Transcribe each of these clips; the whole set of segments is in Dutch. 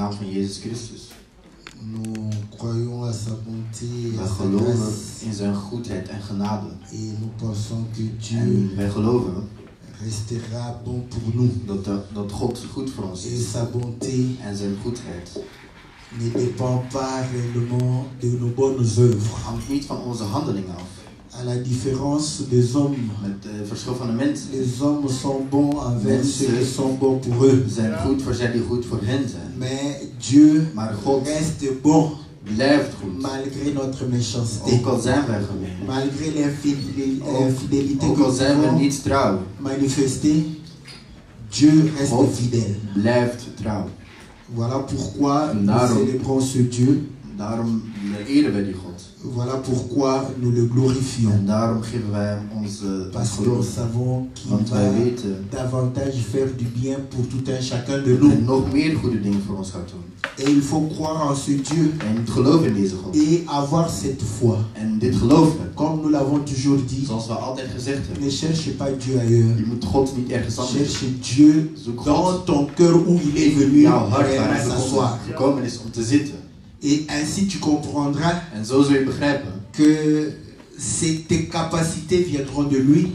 naam van Jezus Christus. Nous croyons à sa bonté et Wij geloven in zijn goedheid en genade. Et nous pensons que Dieu En wij geloven restera bon pour nous. dat, dat God goed voor ons Et is. sa bonté En zijn goedheid ne dépend pas réellement de nos bonnes œuvres. hangt niet van onze handelingen af. À la différence des hommes, Met het verschil van de mensen. les hommes sont bons envers Mensen- ceux qui sont bons pour eux. Ze zijn goed voor zij die goed voor hen zijn. Mais Dieu Maar God reste bon blijft goed. malgré notre méchanceté, Ook al zijn wij gemeen. malgré l'infidélité Ook- al zijn we niet trouw. manifester. Dieu reste God fidèle. blijft trouw. Voilà pourquoi En nous daarom- célébrons ce Dieu. Daarom eren wij die God. Voilà pourquoi nous le glorifions. Parce que nous savons qu'il va davantage faire du bien pour tout un chacun de nous. Et il faut croire en ce Dieu et avoir cette foi. Comme nous l'avons toujours dit, ne cherche pas Dieu ailleurs. Cherche Dieu dans ton cœur où il est venu s'asseoir. Et ainsi tu comprendras que c'est tes capacités viendront de lui.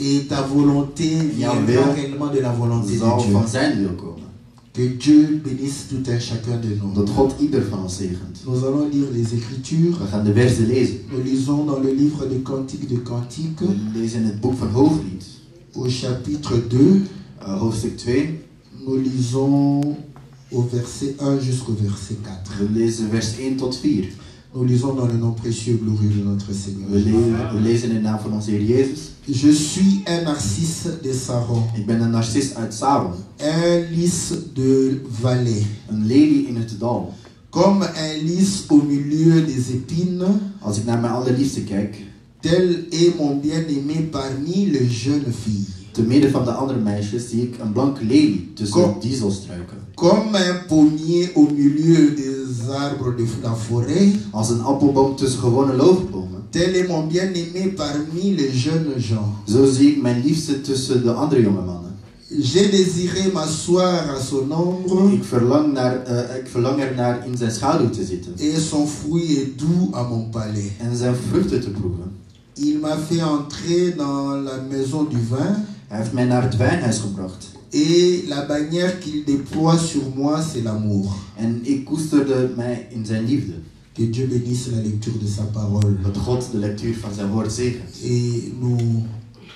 Et ta volonté viendra réellement de la volonté de Dieu. Que Dieu bénisse tout un chacun de nous. Nous allons lire les Écritures. Nous lisons dans le livre de Cantique de Cantique. Au chapitre 2. Nous lisons au verset 1 jusqu'au verset 4. We lezen vers 1 tot 4. Nous lisons dans le nom précieux et glorieux de notre We, Seigneur. we lezen in de naam van onze Heer Jezus. Je suis un narcisse de Saron, Ik ben een narcist uit Saron, un lys de vallée, een lelie in het dal. comme un lys au milieu des épines, Als ik naar mijn allerliefste kijk, tel est mon bien-aimé parmi les jeunes filles. Te midden van de andere meisjes zie ik een blanke lelie tussen Kom. dieselstruiken. Comme un pommier au milieu des arbres de la forêt, Als een appelboom tussen gewone loofbomen. tel est mon bien-aimé parmi les jeunes gens. Zo zie ik mijn liefste tussen de andere jonge mannen. J'ai désiré m'asseoir à son ombre Ik verlang, naar, eh, ik verlang er naar in zijn schaduw te zitten et son fruit est doux à mon palais. en zijn vruchten te proeven. Il m'a fait entrer dans la maison du vin Hij heeft mij naar het wijnhuis gebracht. et la bannière qu'il déploie sur moi, c'est l'amour. En ik koesterde mij in zijn liefde. Que Dieu bénisse la lecture de sa parole. Dat God de lectuur van zijn woord zegent. Et nous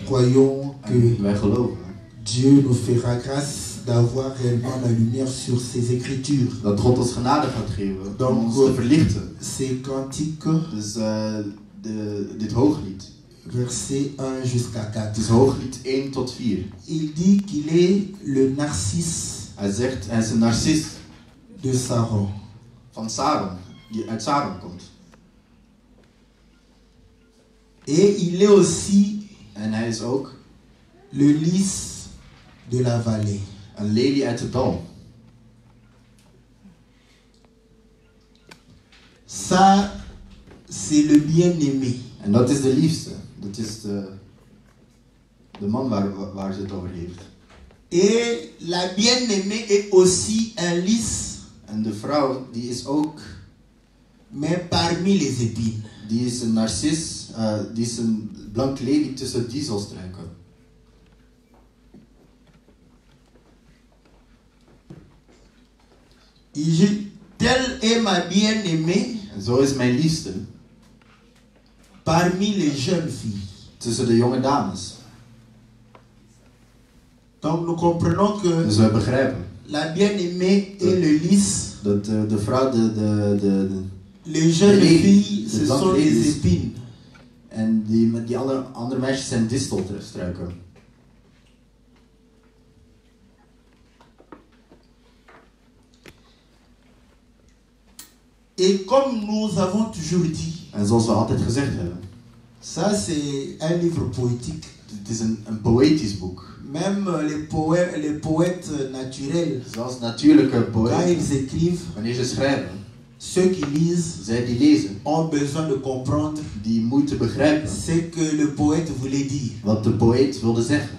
croyons que wij geloven Dieu nous fera grâce d'avoir réellement la lumière sur ces écritures. dat God ons genade gaat geven om Dan ons te verlichten. Ces cantiques, Dus de, dit hooglied. Versets 1 jusqu'à 4. Het is hooglied 1 tot 4. Il dit qu'il est le narcisse Hij zegt, hij is een narcist de Saron. van Saron, die uit Saron komt. Et il est aussi En hij is ook le lys de la vallée. een lelie uit het dal. Ça, c'est le bien-aimé. En dat is de liefste. Dat is de, de man waar, waar ze het over heeft. Et la bien-aimée est aussi un lys, En de vrouw, die is ook, mais parmi les épines. die is een narcis, eh, die is een blank lelie tussen dieselstruiken. Et je- est ma bien-aimée En zo is mijn liefste parmi les jeunes filles. tussen de jonge dames. Donc nous comprenons que Dus wij begrijpen la bien-aimée et le lys, dat de, de vrouw, de, de, de, de- les jeunes lady, filles, ce sont les épines. en die, die andere, andere meisjes zijn distelstruiken. Et comme nous avons toujours dit, En zoals we altijd gezegd hebben, ça c'est un livre poétique. het is een, een poëtisch boek. Même les poètes, les poètes naturels, Zoals natuurlijke quand ils écrivent, wanneer ze schrijven, ceux qui lisent zij die lezen, ont besoin de comprendre die moeten begrijpen ce que le poète voulait dire. wat de poëet wilde zeggen.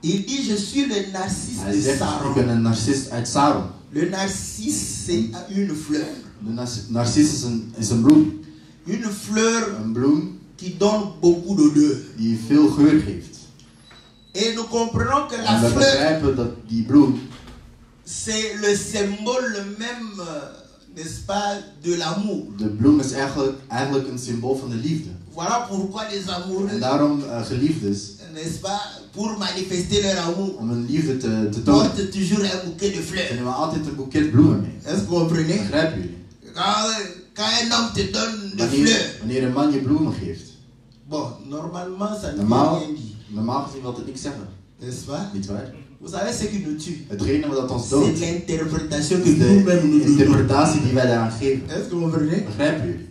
Il dit Je suis le narcisse Hij de zegt, ik Saron. ben een narcist uit Saron. Le narcisse, c'est une fleur. De nas- narcist is een, is een bloem. Une fleur Een bloem qui donne beaucoup d'odeur. die veel geur geeft. Et nous comprenons que la En we fleur, begrijpen dat die bloem, c'est le symbole même, euh, n'est-ce pas, de l'amour. de bloem is eigenlijk, eigenlijk een symbool van de liefde. Voilà pourquoi les amoureux, En daarom, eh, geliefdes, n'est-ce pas, pour manifester leur amour, om hun liefde te, te tonen, portent toujours un bouquet de fleurs. nemen we altijd een boeket bloemen mee. Est-ce que vous comprenez Begrijpen jullie? Te Wanneer, een man je bloemen geeft. bon, normalement, ça Normaal, gezien wil het niks zeggen. n'est-ce pas Niet waar? Vous savez ce qui nous tue Hetgene wat ons C'est doodt, l'interprétation que is nous-mêmes nous de interpretatie die wij daaraan geven. Est-ce que vous comprenez Begrijpen jullie?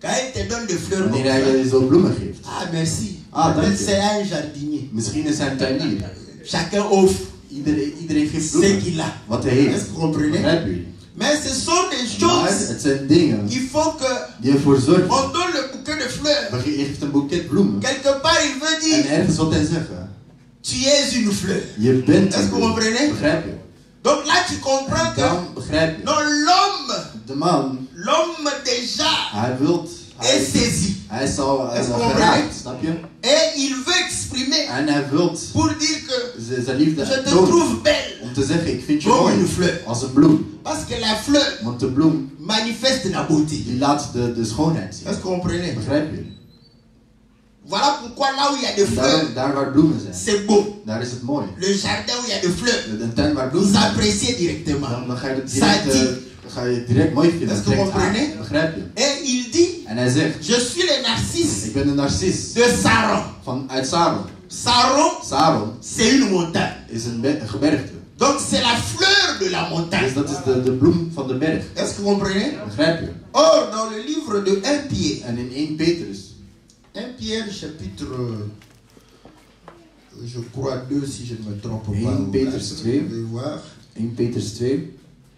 Quand il te donne des fleurs comme Wanneer hij je zo bloemen geeft. ah merci, Ah, dank je. c'est un jardinier. Misschien is hij een tuinier. Chacun offre Iedereen, iedereen geeft qu'il a. Wat hij Est-ce heeft. que vous comprenez Begrijpen jullie? Mais ce sont des Maar choses het zijn dingen font que die ervoor zorgen. on donne le bouquet de fleurs. Je geeft een boeket bloemen. Quelque part, il veut En dire ergens wat hij zeggen. tu es une fleur. Je bent Est-ce que vous comprenez Begrijp je? Donc là, tu comprends En que dan begrijp je. non, l'homme, De man, l'homme déjà hij wilt. est saisi. Est-ce qu'on right? Et il veut exprimer pour dire que je te trouve belle comme une fleur. Parce que la fleur manifeste la beauté. Est-ce qu'on comprenez? Voilà pourquoi là où il y a des fleurs, c'est beau. Le jardin où il y a des fleurs, vous appréciez directement. Ça dit. Est-ce que vous comprenez? Et il dit je suis le narcisse narcist de Saron. van, uit Saron. Saron, Saron c'est une montagne. is een, be- een gebergte. Donc c'est la fleur de la montagne. Dus dat is de, de bloem van de berg. Est-ce que vous comprenez? Begrijp je? Or, dans le livre de 1 Pierre, En in 1 Petrus, 1 Pierre chapitre, euh, je crois 2 si je ne me trompe pas. 1 Petrus Vous 2. pouvez voir. 1 Petrus 2,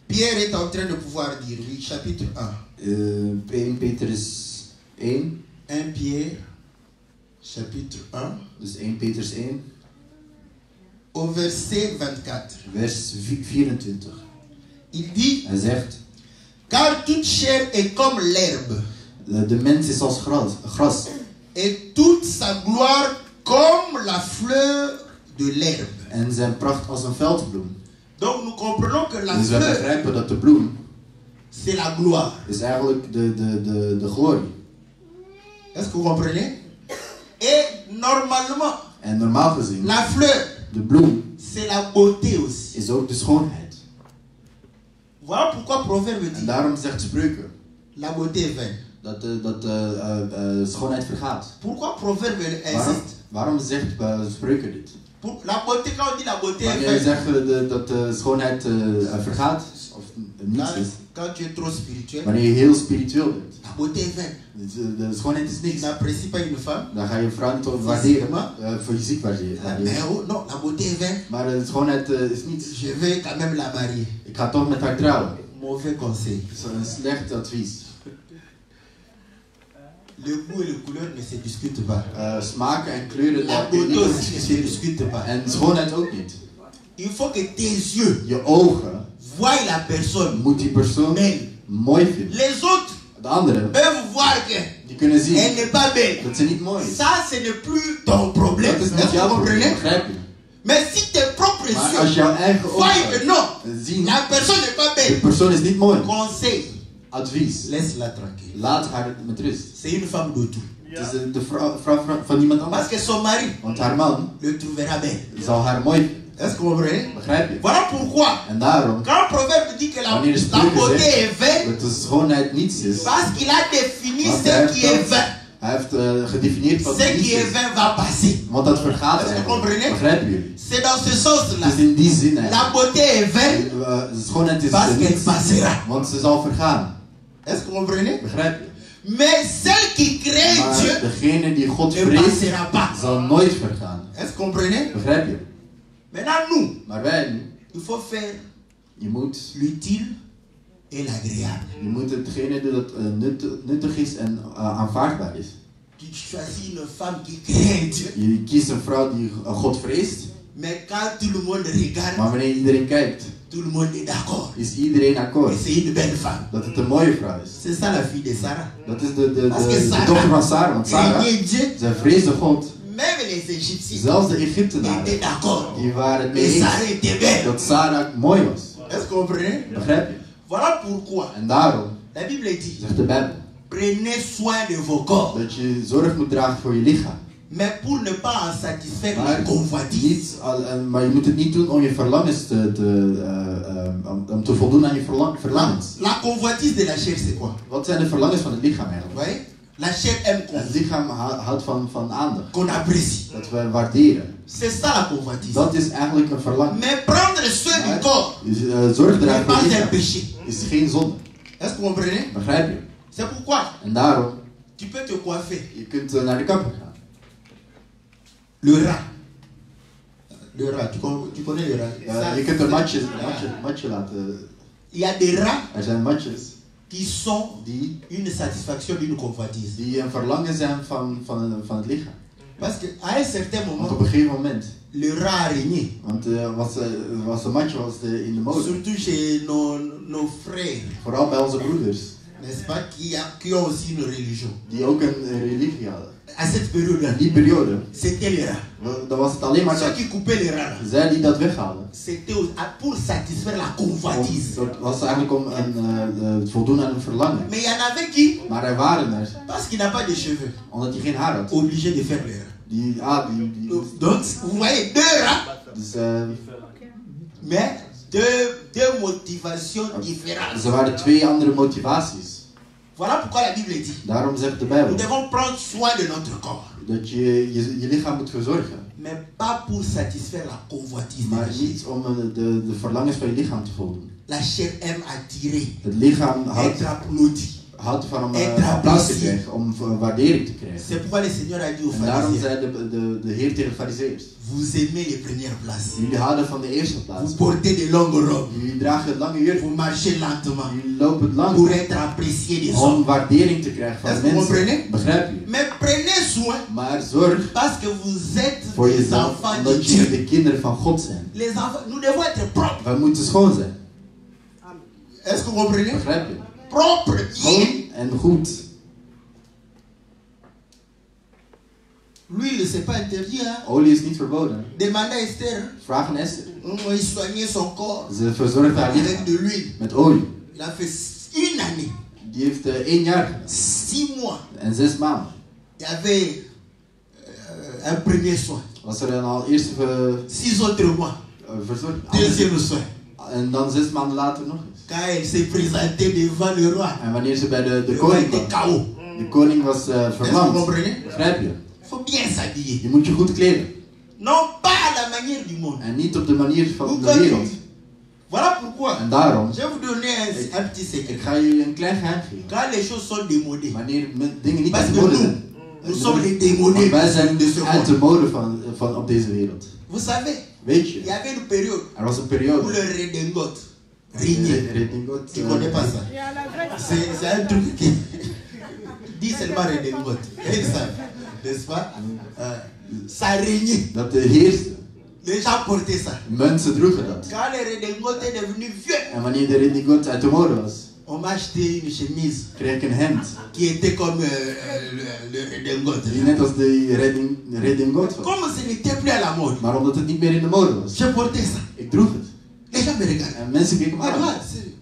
Pierre est en train de pouvoir dire, oui, chapitre 1. eh, 1 Petrus 1, 1 Pierre, chapitre 1, dus 1 Petrus 1, au verset 24. vers vi- 24. Il dit, Hij zegt, car toute chair est comme l'herbe, de, de mens is als gras, gras et toute sa gloire comme la fleur de l'herbe. en zijn pracht als een veldbloem. Donc nous comprenons que la Dus we begrijpen dat de bloem c'est la gloire. is eigenlijk de, de, de, de glorie. Est-ce que vous comprenez Et normalement, En normaal gezien, la fleur, de bloem c'est la beauté aussi. is ook de schoonheid. Voilà pourquoi Proverbe En dit, daarom zegt Spreuken la beauté est vaine. dat, de, dat de eh, eh, schoonheid vergaat. Pourquoi Proverbe Waarom, insiste waarom zegt eh, Spreuken dit? Pour- La beauté, quand on dit la beauté est Wanneer je vaine, zegt eh, de- dat de schoonheid eh, eh, vergaat, of niets is, quand tu es trop spirituel, wanneer je heel spiritueel bent, Ta beauté est vaine. Ce qu'on n'apprécie pas une femme. Physiquement. Mais oh, non, la beauté est vaine. Je vais quand même la marier. Mauvais conseil. C'est un Slecht advies. Le goût et les couleurs ne se discutent pas. Uh, smaak en kleuren la beauté ne se discutent pas. En schoonheid ook niet. Il faut que tes yeux, je ogen, voient la personne, moet die persoon, mooi vinden. Les autres De anderen, peuvent voir qu'elle die kunnen zien n'est pas belle. dat ze niet mooi is. Ça, ce n'est plus ton problème. Dat is niet jouw probleem, comprenez begrijp je? Mais si tes propres Maar als jouw eigen ogen non, zien, la personne n'est pas de persoon is niet mooi. conseil, Advies, laisse-la tranquille. laat haar met rust. C'est une femme d'autrui. Het is de, de vrouw, vrouw van- van iemand Parce anders. que son mari Want haar man le trouvera belle. zal haar mooi. Est-ce que vous comprenez Begrijp je? Voilà pourquoi, En daarom, quand le proverbe dit que la, beauté zegt est vaine, dat de schoonheid niets is, parce qu'il a défini ce qui est vain. hij heeft eh, gedefinieerd wat est is. vain va passer. Want dat vergaat Est-ce que vous eigenlijk. jullie? C'est dans ce sens-là. Het is in die zin La beauté est vaine eh, de schoonheid is parce er qu'elle passera. want ze zal vergaan. Est-ce que vous comprenez Begrijp je? Mais celle qui Maar Dieu degene die God vreest, zal nooit vergaan. Est-ce que vous comprenez Begrijp je? Maintenant, nous, Maar wij nu, il faut faire je moet, l'utile et l'agréable. je moet hetgene dat eh, nut, nuttig is en eh, aanvaardbaar is. Tu choisis une femme qui craint Dieu, Je kiest een vrouw die eh, God vreest, Mais quand tout le monde regarde, Maar wanneer iedereen kijkt, tout le monde est d'accord. is iedereen akkoord c'est une belle femme. dat het een mooie vrouw is. C'est ça la fille de Sarah. Dat is de, de, de, de Sarah dochter van Sarah. Want Sarah, zij vreesde God. Les Égyptiens Zelfs de Egyptenaren, d'accord. die waren mee eens dat Sarah mooi was. Begrijp je? Voilà pourquoi En daarom la Bible dit zegt de Bijbel prenez soin de vos corps. dat je zorg moet dragen voor je lichaam. Mais pour ne pas en satisfaire la Maar, convoitise. maar je moet het niet doen om je verlangens te, te, eh, eh, om, te voldoen aan je verlang- verlangens. La convoitise de la chair, c'est quoi Wat zijn de verlangens van het lichaam eigenlijk? voyez La chair aime qu'on Het lichaam hou- houdt van, van aandacht. qu'on apprécie. Dat we waarderen. C'est ça la convoitise. Dat is eigenlijk een verlangen. Mais prendre soin du Maar, corps dus, eh, zorg dragen voor lichaam péché. is geen zonde. Est-ce que vous comprenez Begrijp je? C'est pourquoi En daarom, tu peux te coiffer. je kunt eh, naar de kapper gaan. Le rat. Le rat, tu, con- tu connais le rat Ça, je kunt een matje, matje, matje laten. Il y a des rats Er zijn matjes qui sont die, une satisfaction d'une convoitise. die een verlangen zijn van, van, van het lichaam. Parce qu'à un certain Want moment, op een gegeven moment, le rat a régné. want eh, was, eh, was een matje was de, in de mode. Surtout chez nos, nos frères, Vooral bij onze broeders, n'est-ce pas, qui, a- qui ont aussi une religion. die ook een eh, religie hadden. À cette période-là, periode, c'était les rats. Ceux qui coupaient les rats, zij die dat weghaalden. c'était pour satisfaire la convoitise. dat was eigenlijk om een, eh, eh, voldoen aan een verlangen. Mais il y en avait qui, Maar er waren er, parce qu'il n'a pas de cheveux, omdat hij geen haar had. obligés de faire les rats. Die, ah, die, die, Donc, vous voyez, deux rats, dus, eh, mais deux, deux motivations différentes. ze waren twee andere motivaties. Voilà pourquoi la Bible dit, Daarom zegt de nous devons prendre soin de notre corps, dat je je, je lichaam moet verzorgen. mais pas pour satisfaire la convoitise Maar niet om eh, de, de verlangens van je lichaam te voldoen. La chair aime attirer, Het lichaam houdt, être applaudi. Houdt ervan om eh, applaus te krijgen, om eh, waardering te krijgen. C'est pourquoi le Seigneur a dit aux daarom pharisiens, zei de, de, de Heer tegen de vous aimez les premières places. Jullie houden van de eerste Vous plaats. portez de longues robes. Jullie dragen lange jurken. Vous marchez lentement Jullie lopen lang pour être apprécié des om waardering te krijgen van mensen. comprenez? Begrijp je? Mais prenez soin Maar zorg parce que vous êtes voor des jezelf, enfants de omdat de kinderen van God zijn. Les enfants, nous devons être propres. Wij moeten schoon zijn. Est-ce que vous comprenez? Begrijp je? Propre, bien. En goed. L'huile, c'est pas interdit. Hein? Is niet verboden. Demandez à Esther. Vraag aan Esther. hein. Il soignait son corps Ze verzorgt haar avec de l'huile. met olie. Il a fait une année, Die heeft één jaar gedaan. six mois. En zes maanden. Il y avait euh, un premier soin, Was er eh, six autres mois, verzorgd. deuxième soin. En dan zes maanden later nog eens. Quand elle s'est présentée devant le roi, En wanneer ze bij de, de koning. KO. De koning was eh, que vous verlamd. Begrijp je? Il faut bien s'habiller. Je moet je goed kleden. Non pas à la manière du monde. En niet op de manier van de wereld. Voilà pourquoi. En daarom, Je vais vous donner un, petit secret. ik ga je een klein geheim geven. Quand les choses sont démodées, Wanneer dingen niet parce mode zijn. nous sommes les démodés wij zijn ce uit de mode van, van op deze wereld. Vous savez, Il y avait une période. Ah, Alors période. Où le redingote régnait. Redingote. Tu connais pas euh, ça? C'est un truc qui dit seulement redingote. Ils savent, n'est-ce pas? Mm. Euh, ça régnait. Les gens portaient ça. Quand le redingote est devenu vieux. And when the redingote at tomorrow's. On m'a acheté une chemise kreeg een hemd. qui était comme euh, le, le redingote. Die net als de reding, redingot was. Comme ce n'était plus à la mode, Maar omdat het niet meer in de mode was. je portais ça. Ik droeg het. Les gens me regardaient. En mensen keken me aan.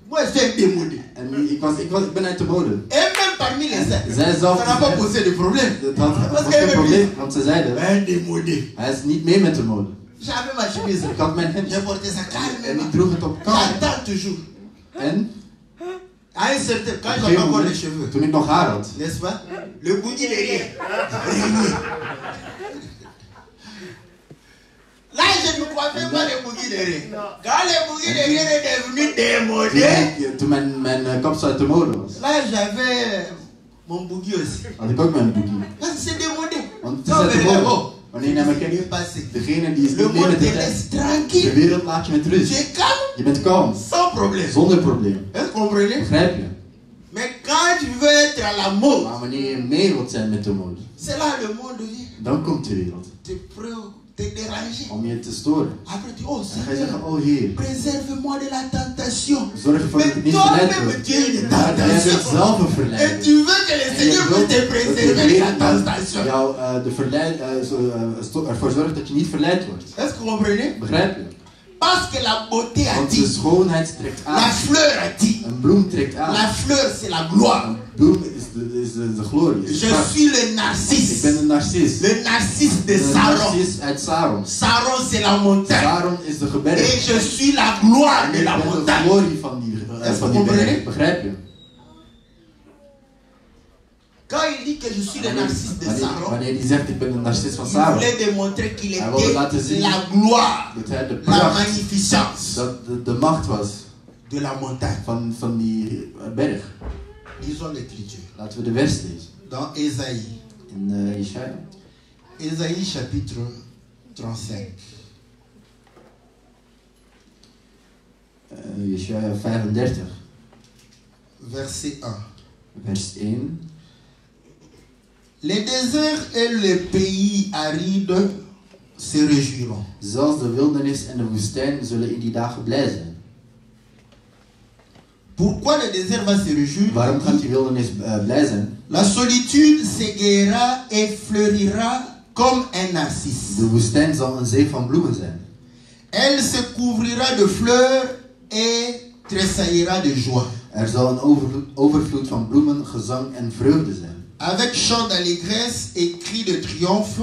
moi, un démodé. En ik, was, ik, was, ik ben uit de mode. Et même parmi les saints, Zij ça zelf... n'a pas posé de problème. Dat had, was geen probleem, want ze zeiden, Un démodé. hij is niet mee met de mode. J'avais ma chemise. Ik had mijn hemd Je portais ça en calmement. ik droeg het op kalm. J'attends toujours. En À un certain quand j'ai encore les cheveux. Tu N'est-ce pas? Le bout il est rien. Là, je ne coiffais pas les bougies de rien. Quand les bougies de rien est devenu démodé. Tout le comme ça, tout le monde. Là, j'avais mon bougie aussi. On dit quoi, mon bougie C'est démodé. On dit ça, c'est. De Wanneer je passé. degene die is Le monde te de laisse De tranquille. wereld laat je met rust. es calme, Je bent kalm, sans problème. zonder probleem. Begrijp je? Mais quand tu veux être à la mode, Maar wanneer je mee wilt zijn met de mode, c'est là le monde dan komt de wereld. Te, te déranger. om je te storen. Après, tu oh En Seigneur, oh Heer, préserve-moi de la tentation. zorg ervoor dat ik niet verleid word. tu es une Maar jij bent tentation. zelf een Et verleider. tu veux que le En Seigneur te dat de la tentation. jou eh, de verleid, eh, eh, ervoor zorgt dat je niet verleid wordt. Est-ce que vous comprenez? Begrijp je? Parce que la beauté a Want de dit, schoonheid trekt la fleur a dit, Een bloem trekt aan. la fleur c'est la gloire. Een bloem je suis le narcisse. Le narcisse de Saron. Saron. C'est la montagne. Saron is the. Et je suis la gloire de la montagne. De glorie van die, van Quand il dit que je suis le narcisse de Saron, il voulait démontrer qu'il était la gloire, la magnificence de, la montagne. Van, van die. Lisons l'écriture. Laten we de vers lezen. Dans Ésaïe. In uh, Jesaja. Ésaïe chapitre 35. Uh, Jesaja 35, Verset 1. vers 1. Les déserts et les pays arides se réjouiront. Zelfs de wildernis en de woestijn zullen in die dagen blij zijn. Pourquoi le désert va se réjouir? Die eh? La solitude s'égayera et fleurira comme un narcisse. Elle se couvrira de fleurs et tressaillira de joie. Er zal een overvloed, overvloed van bloemen, gezang en vreugde zijn. Avec chant d'allégresse et cri de triomphe,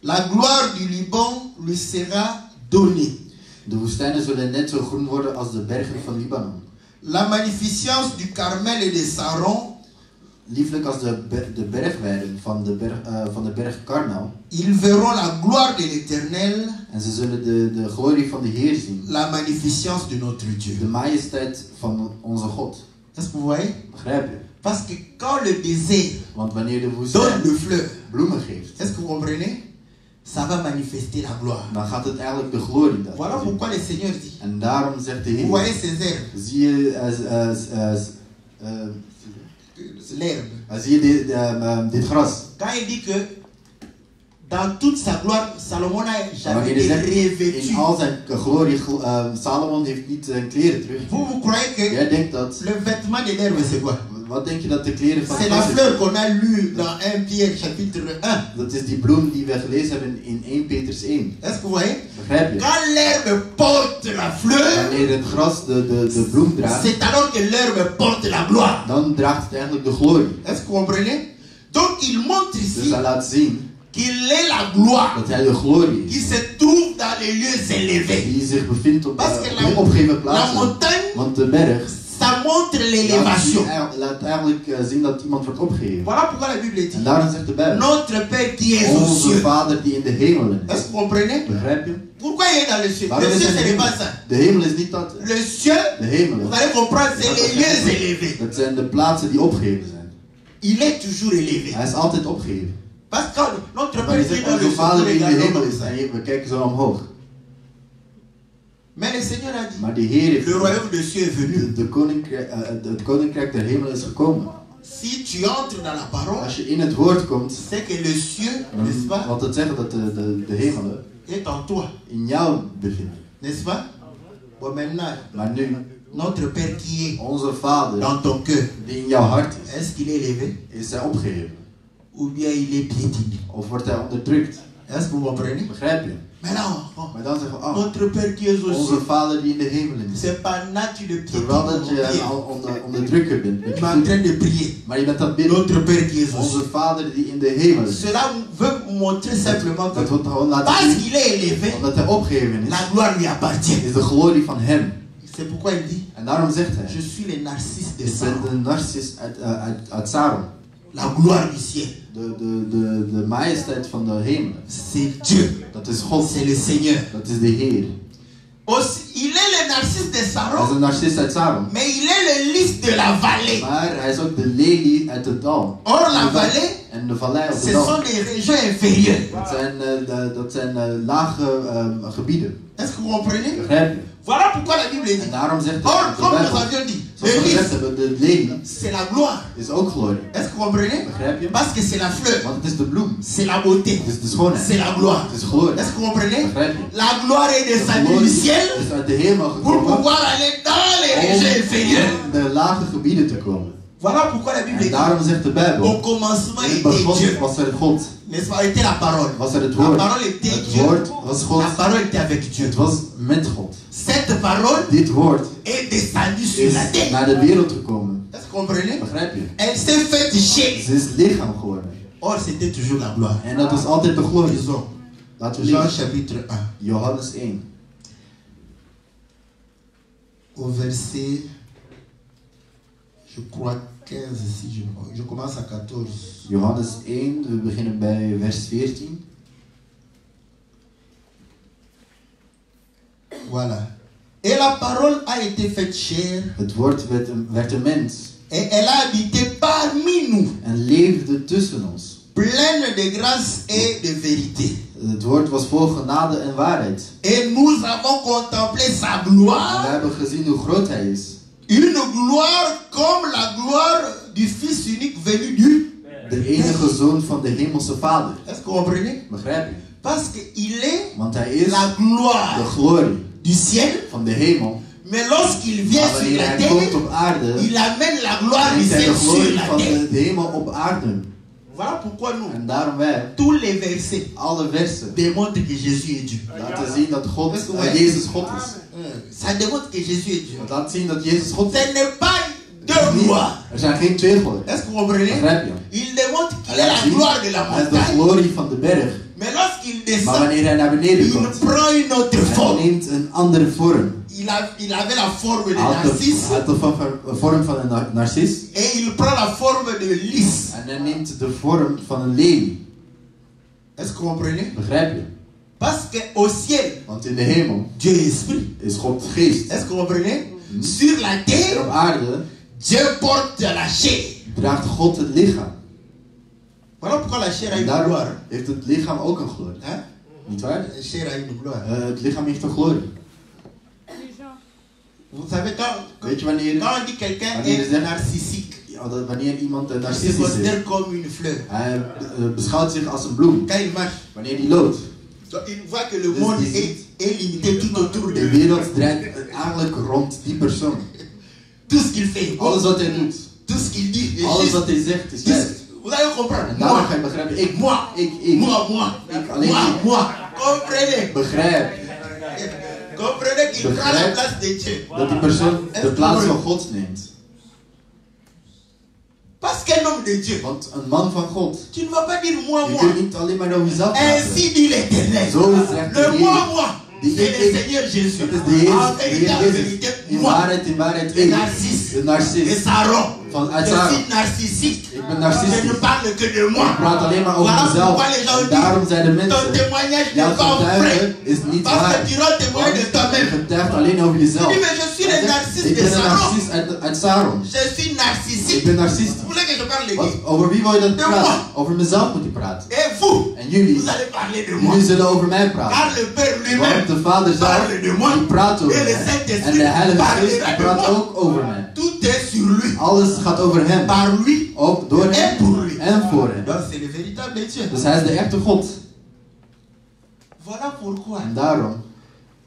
la gloire du Liban lui sera donnée. De woestijnen zullen net zo groen worden als de bergen van Libanon. La magnificence du Carmel et de Saron, Lieflijk als de, de bergweiden van de berg, eh, van de berg Karmel. ils verront la gloire de l'Éternel, En ze zullen de, de glorie van de Heer zien. la magnificence de notre De Dieu. majesteit van onze God. Est-ce que vous voyez Begrijp je? Parce que quand le désert Want wanneer de donne woestijn le fleur, bloemen geeft, est-ce que vous comprenez Ça va manifester la gloire. dan gaat het eigenlijk de glorie laten Voilà pourquoi le Seigneur dit. En daarom zegt de Heer, voyez ces herbes, zie je, eh, eh, eh, l'herbe. zie je dit, dit gras? Quand il dit que dans toute sa gloire, Salomon En jamais été revêtu. in al zijn glorie, gl- Salomon heeft niet zijn kleren terug. Vous, vous croyez que Jij denkt dat, le vêtement de l'herbe, c'est quoi wat denk je dat de kleren van C'est la fleur qu'on a lue dans 1 Pierre chapitre 1. Dat is die bloem die we gelezen hebben in 1 Petrus 1. Est-ce que vous voyez Begrijp je? Quand l'herbe porte la fleur, Wanneer het gras de, de, de bloem draagt, c'est alors que l'herbe porte la gloire. dan draagt het eigenlijk de glorie. Est-ce que vous comprenez Donc il montre Dus ici hij laat zien qu'il est la gloire dat hij de glorie qui is. se trouve dans les lieux élevés. Die zich bevindt op Parce que uh, la, opgeheven la plaatsen. montagne, Want de berg ça montre l'élévation. laat eigenlijk eh, zien dat iemand wordt opgeheven. Voilà pourquoi la Bible En dit daarom zegt de Bijbel, Notre Père qui est aux onze cieux. Vader die in de hemelen is. Est-ce que vous comprenez Begrijp je? Pourquoi il est dans le ciel Waarom Le ciel, ce n'est pas hemel? ça. De hemel is niet dat. Le ciel, De hemelen. vous allez comprendre, c'est les lieux élevés. Dat zijn de plaatsen die opgeheven zijn. Il est toujours élevé. Hij is altijd opgeheven. Parce que notre Père qui est dans le onze ciel, Vader nous die in de hemel is. En we kijken zo omhoog. Mais le Seigneur a dit, Maar de Heer heeft... le royaume de cieux est venu. de koninkrijk, eh, het koninkrijk der hemel is gekomen. Si tu entres dans la parole, Als je in het woord komt, c'est que le cieux, n'est-ce pas, wat het zeggen dat de, de, de hemelen est en toi. in jou bevinden. N'est-ce pas Bon, maintenant, Maar nu, notre Père qui est onze Vader, dans ton cœur, die in jouw hart is, est-ce qu'il est élevé is hij opgeheven. ou bien il est piétiné Of wordt hij onderdrukt. Est-ce que vous comprenez Begrijp je? Maintenant, oh, Maar dan zeggen we, oh, notre Père qui est aux onze Vader die in de hemelen is. c'est pas piétines, Terwijl dat je al- onder, onderdrukker bent. met je train de prier. Maar je bent aan het bidden. Notre Père qui est Onze. Vader die in de hemel is. Cela veut montrer simplement Dat wil gewoon laten parce qu'il est élevé, omdat hij opgeheven is, la gloire lui appartient. is de glorie van hem. C'est pourquoi il dit En daarom zegt hij, Je suis le narcisse de ik ben Saron, de narcis uit, uh, uit, uit Saron. La gloire du ciel. De, de, de, de majesteit van de hemel. C'est Dieu, Dat is God. c'est le Seigneur. Dat is de Heer. Aussi, il est le narcisse de Hij is Saron, een narcis uit Saron. mais il est le lys de la vallée. Maar hij is ook de lelie uit het dal. Or, la vallée, En de vallei op ce het dal. sont des régions inférieures. Dat zijn, eh, de- dat zijn eh, lage ehm, gebieden. Est-ce que vous comprenez Begrijp je? Voilà pourquoi la Bible dit. Or, comme nous avions dit, le c'est la gloire. Est-ce que vous comprenez? Parce que c'est la fleur. C'est la beauté. C'est la gloire. Est-ce que vous comprenez? La gloire est descendue du ciel pour pouvoir aller dans les régions inférieures. Voilà pourquoi la Bible dit au commencement était Dieu. N'est-ce la parole. La parole était Dieu. La parole était avec Dieu. Cette parole est descendue sur la terre. Est-ce que vous comprenez? Elle s'est faite chair. Or, c'était toujours la gloire. Jean chapitre 1. Johannes 1. Au verset, je crois, 15, si je, je commence à 14. Johannes 1, we beginnen bij vers 14. Voilà. Et la parole a été faite chair Het woord werd een, werd een mens et elle a habité parmi nous, en leefde tussen ons. pleine de grâce et de vérité. Het woord was vol genade en waarheid. Et nous avons contemplé sa En we gloire, hebben gezien hoe groot hij is. Une gloire comme la gloire du Fils unique venu du. De enige zoon van de hemelse vader. Est-ce que vous comprenez Begrijp je? Parce qu'il est Want hij is la de gloire glorie du ciel, van de hemel. mais lorsqu'il vient Maar sur la terre, aarde, il amène la gloire du ciel de sur glorie la van terre. de hemel op aarde. Voilà pourquoi nous, En daarom wij, tous les versets alle versen, démontrent que Jésus est Dieu. laten zien dat God, Best dat wel. Jezus God is. Ça démontre que Jésus est Dieu. Het laat zien dat Jezus God is. Ce n'est pas deux gloires. Er zijn geen twee goden. Est-ce que vous comprenez? Begrijp je? Il démontre qu'il est la gloire de la de montagne. glorie van de berg. Mais lorsqu'il Maar wanneer hij naar beneden komt, hij neemt een andere vorm. Il, a, il avait la forme de Hij had de, narcisse hij had de vorm van- een nar- narcis. et il prend la forme de lys. En hij neemt de vorm van een lelie. Est-ce que vous comprenez Begrijp je? Parce qu'au ciel, Want in de hemel Dieu est esprit. is God geest. Est-ce que vous comprenez Sur la terre, op aarde Dieu porte la chair. draagt God het lichaam. Voilà pourquoi la gloire. heeft het lichaam ook een glorie. Hein? Niet waar? La chair a une gloire. Eh, het lichaam heeft een glorie. Vous savez, quand, quand, Weet je wanneer, is ja, dat iemand eh, il se narcistisch is? considère comme une fleur. Hij eh, beschouwt zich als een bloem. Quand il marche, Wanneer hij loopt. de wereld draait eigenlijk rond die persoon. Tout ce qu'il fait, Alles wat hij doet, tout ce qu'il dit, est alles wat hij zegt is juist. Vous allez comprendre. Moi, ga je begrijpen, ik, moi, ik, ik, moi, moi, Ik alleen moi, moi. Comprenez begrijp Comprenez qu'il prend la Begrijp. place de Dieu. dat die persoon de plaats van God neemt. Parce qu'un homme de Dieu, Want een man van God, tu ne vas pas dire moi, je moi. kunt niet alleen maar over jezelf. Ainsi dit l'éternel. Zo zegt de Le moi, moi. Die le. Seigneur Jésus. Dat is de Heer, En de vérité, en Heer vérité, Jezus. In moi. waarheid, in waarheid, Le ik. narcisse. De narcist. Saron. Van Je narcissique. Ik ben Je ne parle que de moi. Ik praat alleen maar over Voilà mezelf. daarom zijn de ton mensen, témoignage jouw getuige is niet Parce waar. que tu rends témoin de Je toi-même. getuigt alleen over jezelf. je suis le Ik ben een narcist uit, uit Saron. Je suis Ik ben narcist. Je over wie wil je dat praten? Over mezelf moet je praten. Vous, En jullie, vous allez parler de moi. jullie zullen over mij Car praten. le Père Want lui-même de Vader zelf, parle de moi. die praat over mij. En de Heilige Geest praat ook over mij. Tout est sur lui. Alles gaat over hem. Par lui. Ook door hem pour lui. en voor hem. Donc c'est le véritable Dieu. Dus hij is de echte God. Voilà pourquoi En daarom,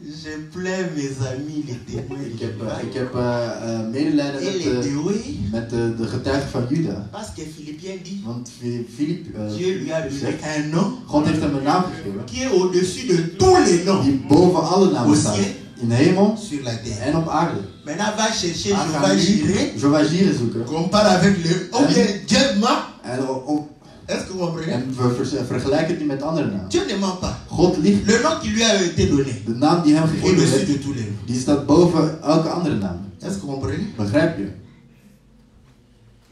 je plains mes amis les témoins ik heb, Jéhovah eh, ik heb eh, eh, medelijden et met, les de, déoués. met de, de getuigen van Juda. Parce que Philippiens dit Want eh, Dieu lui a donné un nom God heeft hem een naam gegeven. qui est au-dessus de tous les noms Die boven alle namen staat. In de hemel sur la terre. en op aarde. Maintenant, va chercher Jehovah gaat Jireh. nu Jehovah Jireh zoeken. Compare avec le. Ou bien Dieu ment. En, o- o- Est-ce que vous comprenez en we vergelijken het niet met andere namen. Dieu ne ment pas. God liegt. Le nom qui lui a été donné, De naam die hem gegeven au-dessus werd, de tous les noms. die staat boven elke andere naam. Est-ce que vous comprenez Begrijp je?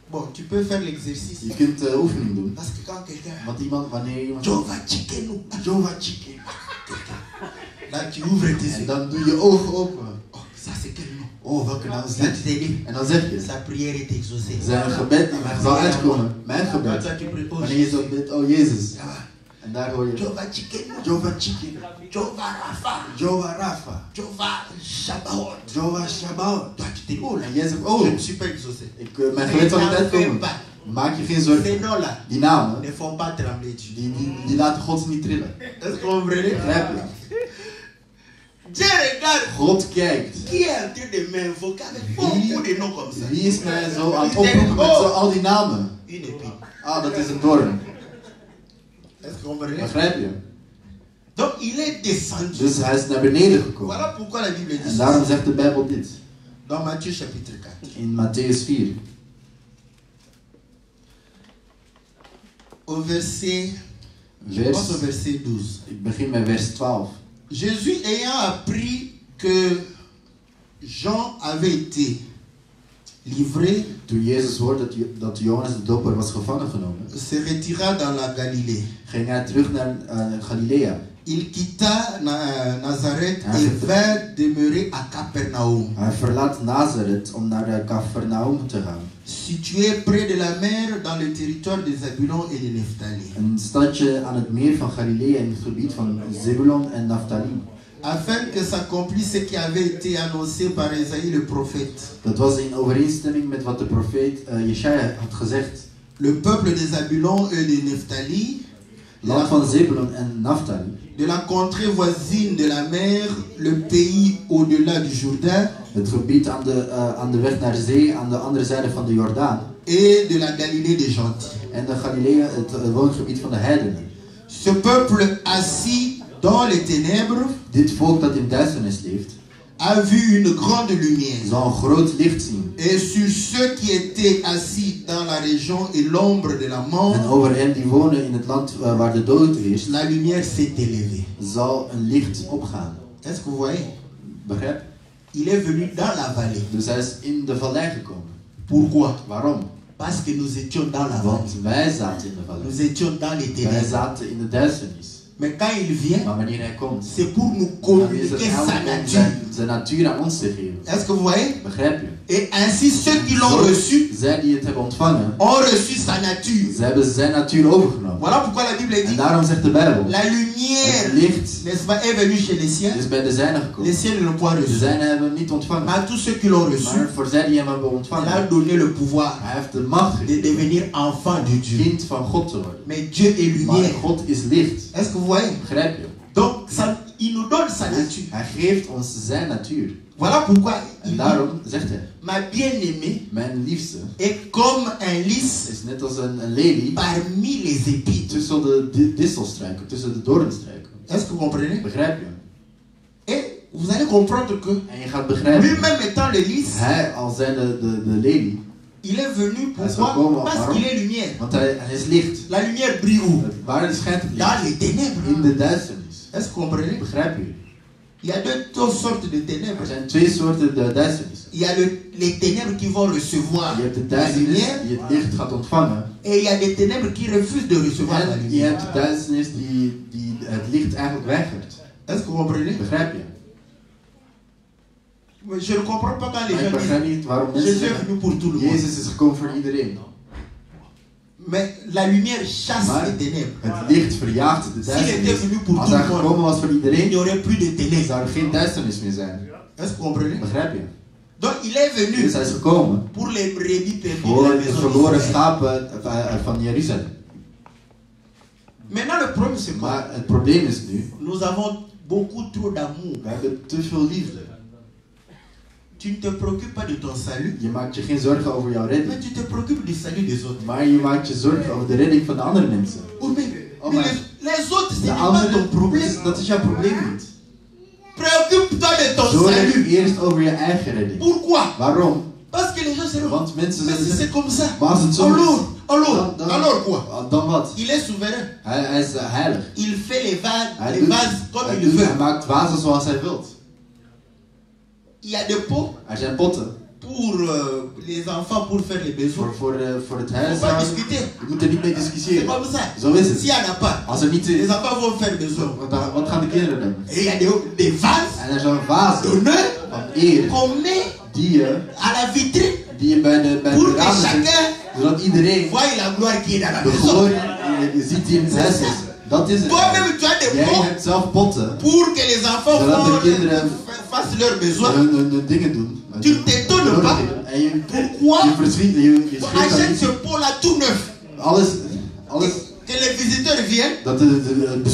Bon, tu peux faire l'exercice. Je kunt de oefening doen. Parce que quand quelqu'un. Want iemand, wanneer iemand... Jehovah Chikenu. Jehovah Jireh. Là, tu ouvres tes En yeux. dan doe je ogen open. Oh, ça c'est quel nom Oh, welke naam is dit? En dan zeg je, Sa prière est exaucée. zijn gebed zal uitkomen. Mijn gebed. Wanneer je zo bidt, oh Jezus. En daar hoor je, Jehovah Chikenu. Jehovah Jireh. Jehovah Rapha. Jehovah Rapha. Jehovah Shabbat. Jehovah Shabbat. Toi, tu dis, oh En jij zegt, je oh, ne suis pas exaucé. ik, mijn geweten zal niet uitkomen. Maak je geen zorgen. Die namen, die, die, die laten God niet trillen. Est-ce que vous comprenez Begrijp je? Dieu regarde God kijkt. qui est de m'invoquer avec beaucoup de noms comme ça. Wie is mij zo aan het oproepen met zo al die namen? Une. Ah, dat is een doorn. Begrijp je? Donc il est descendu. Dus hij is naar beneden gekomen. Voilà pourquoi la Bible dit En daarom zegt de Bijbel dit. Dans Matthieu chapitre 4. In Matthäus 4. Au verset, je pense au Vers, verset 12. ik begin met vers 12. Jésus ayant appris que Jean avait été livré, Toen Jezus hoorde dat, Jo- dat Johannes de Doper was gevangen genomen, se retira dans la Galilée. ging hij terug naar eh, Galilea. Il quitta Na- Nazareth et vint demeurer à Capernaum, Hij verlaat Nazareth om naar eh, Capernaum te gaan. Situé près de la mer dans le territoire de Zabulon et de Nephtali, Een stadje aan het meer van Galilea in het gebied van Zebulon en Naphtali. afin que s'accomplisse ce qui avait été annoncé par Isaïe le prophète. Dat was in overeenstemming met wat de profeet eh had gezegd. Le peuple de Zabulon et de Nephtali, Land la, van Zebulon en Naphtali, de la contrée voisine de la mer, le pays au-delà du Jourdain, het gebied aan de, eh, aan de weg naar zee, aan de andere zijde van de Jordaan. et de la Galilée des gentils. En de Galilea, het eh, woongebied van de heidenen. Ce peuple assis dans les ténèbres Dit volk dat in duisternis leeft, a vu une grande lumière. zal een groot licht zien. Et sur ceux qui étaient assis dans la région et l'ombre de la En mort, over hen die wonen in het land eh, waar de dood heerst, la lumière s'est élevée. zal een licht opgaan. Est-ce que vous voyez Begrijp? Il est venu dans la vallée. Dus hij is in de vallei gekomen. Pourquoi Waarom? Parce que nous étions dans la vallée. Want wij zaten in de vallei. Nous étions dans les Wij ténèbres. zaten in de duisternis. Mais quand il vient, c'est pour nous communiquer sa nature. zijn natuur aan ons te geven. Est-ce que vous voyez? Begrijp je? Et ainsi ceux qui l'ont reçu ont reçu sa nature. Voilà pourquoi la Bible dit la lumière n'est pas, est venue chez les siens. Les siens ne l'ont pas reçu. Mais tous ceux qui l'ont reçu, il a donné le pouvoir de devenir enfant de Dieu. Mais Dieu est lumière. Est-ce que vous voyez? Donc ça il nous donne sa nature. Hij geeft ons zijn natuur. Voilà pourquoi il En dit, daarom zegt hij, ma bien-aimée mijn liefste est comme un lys is net als een, een lelie parmi les épines. tussen de di- distelstruiken, tussen de doornstruiken. Est-ce que vous comprenez Begrijp je? Et vous allez comprendre que En je gaat begrijpen, lui-même étant le lys, hij al zijn de, de, de lelie, il est venu pourquoi Parce qu'il est lumière. want hij, hij is licht. La lumière brille où Waar schijnt het Dans licht? les ténèbres. In de duisternis. Est-ce que vous comprenez Begrijp je? Il y a deux, sortes de Er ténèbres. zijn twee soorten de duisternis. Il y a le- les ténèbres qui vont recevoir Je hebt de la duisternis die het licht gaat ontvangen. et il y a des ténèbres qui refusent de recevoir la En je lumière. hebt de duisternis die, die het licht eigenlijk weigert. Est-ce que vous comprenez Begrijp je? Je ne comprends pas quand les gens disent Jésus est venu pour tout le monde. Jezus is gekomen voor iedereen. Mais la lumière chasse Maar les ténèbres. het licht verjaagt de duisternis. pour Als tout hij le monde, gekomen was voor il n'y iedereen, aurait plus de ténèbres. zou er geen duisternis meer zijn. Begrijp je? Donc il est venu Dus hij is gekomen pour les brebis perdues de voor verloren schapen eh, van Jeruzalem. Maintenant le problème c'est quoi? Maar het probleem is nu, Nous avons beaucoup trop d'amour. we hebben te veel liefde. Tu ne te préoccupes pas de ton salut, Je maakt je geen zorgen over jouw mais redding. tu te préoccupes du salut des autres. Maar je maakt je zorgen over de redding van de andere mensen. Ou mais, Oh, mais maar- les, les autres, ce De n'est pas ton problème. dat is jouw probleem niet. Préoccupe-toi de ton Zorg salut. eerst over je eigen redding. Pourquoi Waarom? Parce que les gens seront. Want mensen Mais zullen si c'est comme ça, maar als het zo alors, alors, dan, dan, alors quoi dan wat? Il est souverain. Hij, hij is eh, heilig. Il fait les vases, Hij, les doet, vases comme hij, il doet- hij veut. maakt vazen zoals hij wilt. il y a des pots pour euh, les enfants pour faire les besoins. Pour ne pas discuter. C'est comme ça. S'il n'y en a pas, les enfants vont faire les besoins. Et il y a des, des vases d'honneur qu'on met à la vitrine pour que chacun voie la gloire qui est dans la maison. Donne-lui, des pots pour que les enfants fassent leurs besoins. Tu ne t'étonnes pas. Pourquoi On achète ce pot-là tout neuf. Que les visiteurs viennent, dat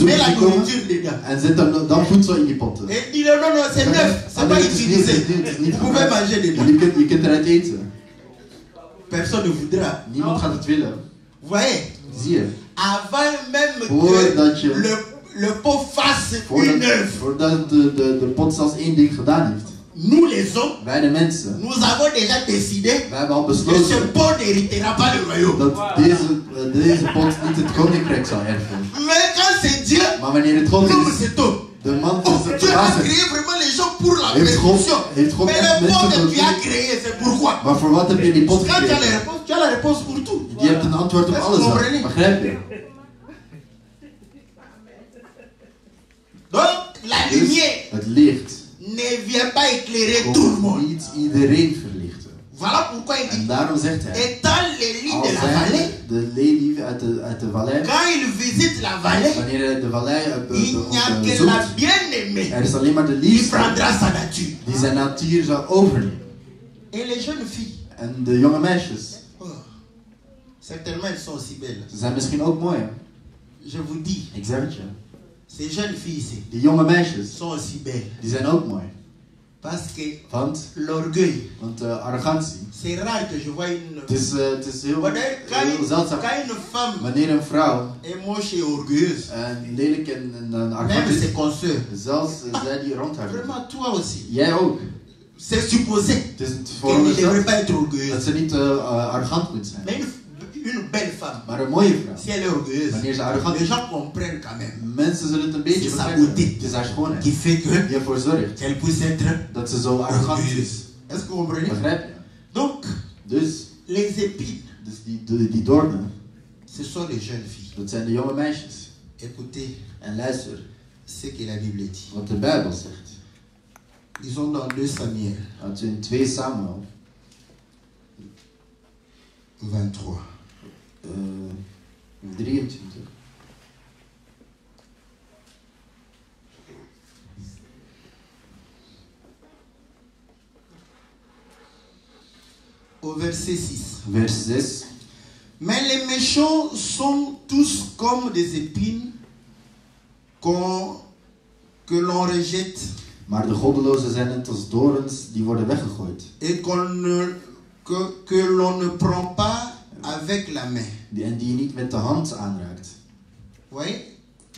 met la nourriture dedans. En zet dan, dan voedsel in je pot. Et il dit non, non, c'est neuf, c'est pas utilisé. Vous pouvez manger dedans. Je kunt, je kunt eruit eten. Personne ne voudra. Niemand gaat het willen. Vous voyez? Zie je avant même que je- le, le pot fasse une œuvre, voordat de, de, de pot zelfs één ding gedaan heeft. nous les hommes, Wij de mensen. nous avons déjà décidé Wij hebben al que ce pot n'héritera pas le royaume. dat deze, deze pot niet het koninkrijk zal erven. Mais quand c'est Dieu, Maar wanneer het God nous is, c'est tout. Demande oh, tu as créé vraiment les gens pour la destruction. Mais le monde que tu as créé, c'est pourquoi? Quand tu as les réponses, tu as la réponse pour tout. Die hebt een antwoord op alles. Begrijp je? Donc, la lumière ne vient pas éclairer tout le monde. Iedereen verlicht. Voilà pourquoi il dit étant les lits als de la vallée, de lelie uit de, uit de vallei, quand il visite la vallée, wanneer hij de vallei be- il n'y a que la bien-aimée er is alleen maar de qui liefste prendra sa nature. die zijn natuur zal overnemen. Et les jeunes filles, En de jonge meisjes, oh, certainement elles sont aussi belles. ze zijn misschien ook mooi? hè? Je vous dis, Ik zeg het je. ces jeunes filles ici Die jonge meisjes, sont aussi belles. die zijn ook mooi? Parce que Want, l'orgueil, want uh, arrogantie. c'est rare que je vois une... Het is, eh, het is heel, zeldzaam. femme Wanneer een vrouw orgueilleuse, en lelijk en, en, en même arrogant ses consoeurs, zelfs eh, zij die rond haar vraiment toi aussi, Jij ook. c'est supposé Het is être dat ze niet eh, eh, arrogant moet zijn. Une, belle femme, Maar een mooie vrouw. si elle est orgueilleuse, Wanneer ze arrogant les gens comprennent quand même. mensen zullen het een beetje C'est sa beauté. Het is haar schoonheid. Qui fait que Die ervoor zorgt qu'elle puisse être dat ze zo arrogant is. orgueilleuse. Est-ce que vous comprenez? Begrijp je? Donc, Dus, les épines, dus die, die, die doornen, ce sont les jeunes filles. dat zijn de jonge meisjes. Écoutez En luister ce que la Bible dit. wat de Bijbel zegt. Disons dans 2 Samuel Uit in 2 Samuel 23. Eh 23. Au verset 6. Vers 6. Mais les méchants sont tous comme des épines qu'on- que l'on rejette Maar de goddelozen zijn net als dorens die worden weggegooid. et qu'on ne, que, que l'on ne prend pas avec la main. Die, en die je niet met de hand aanraakt. Voyez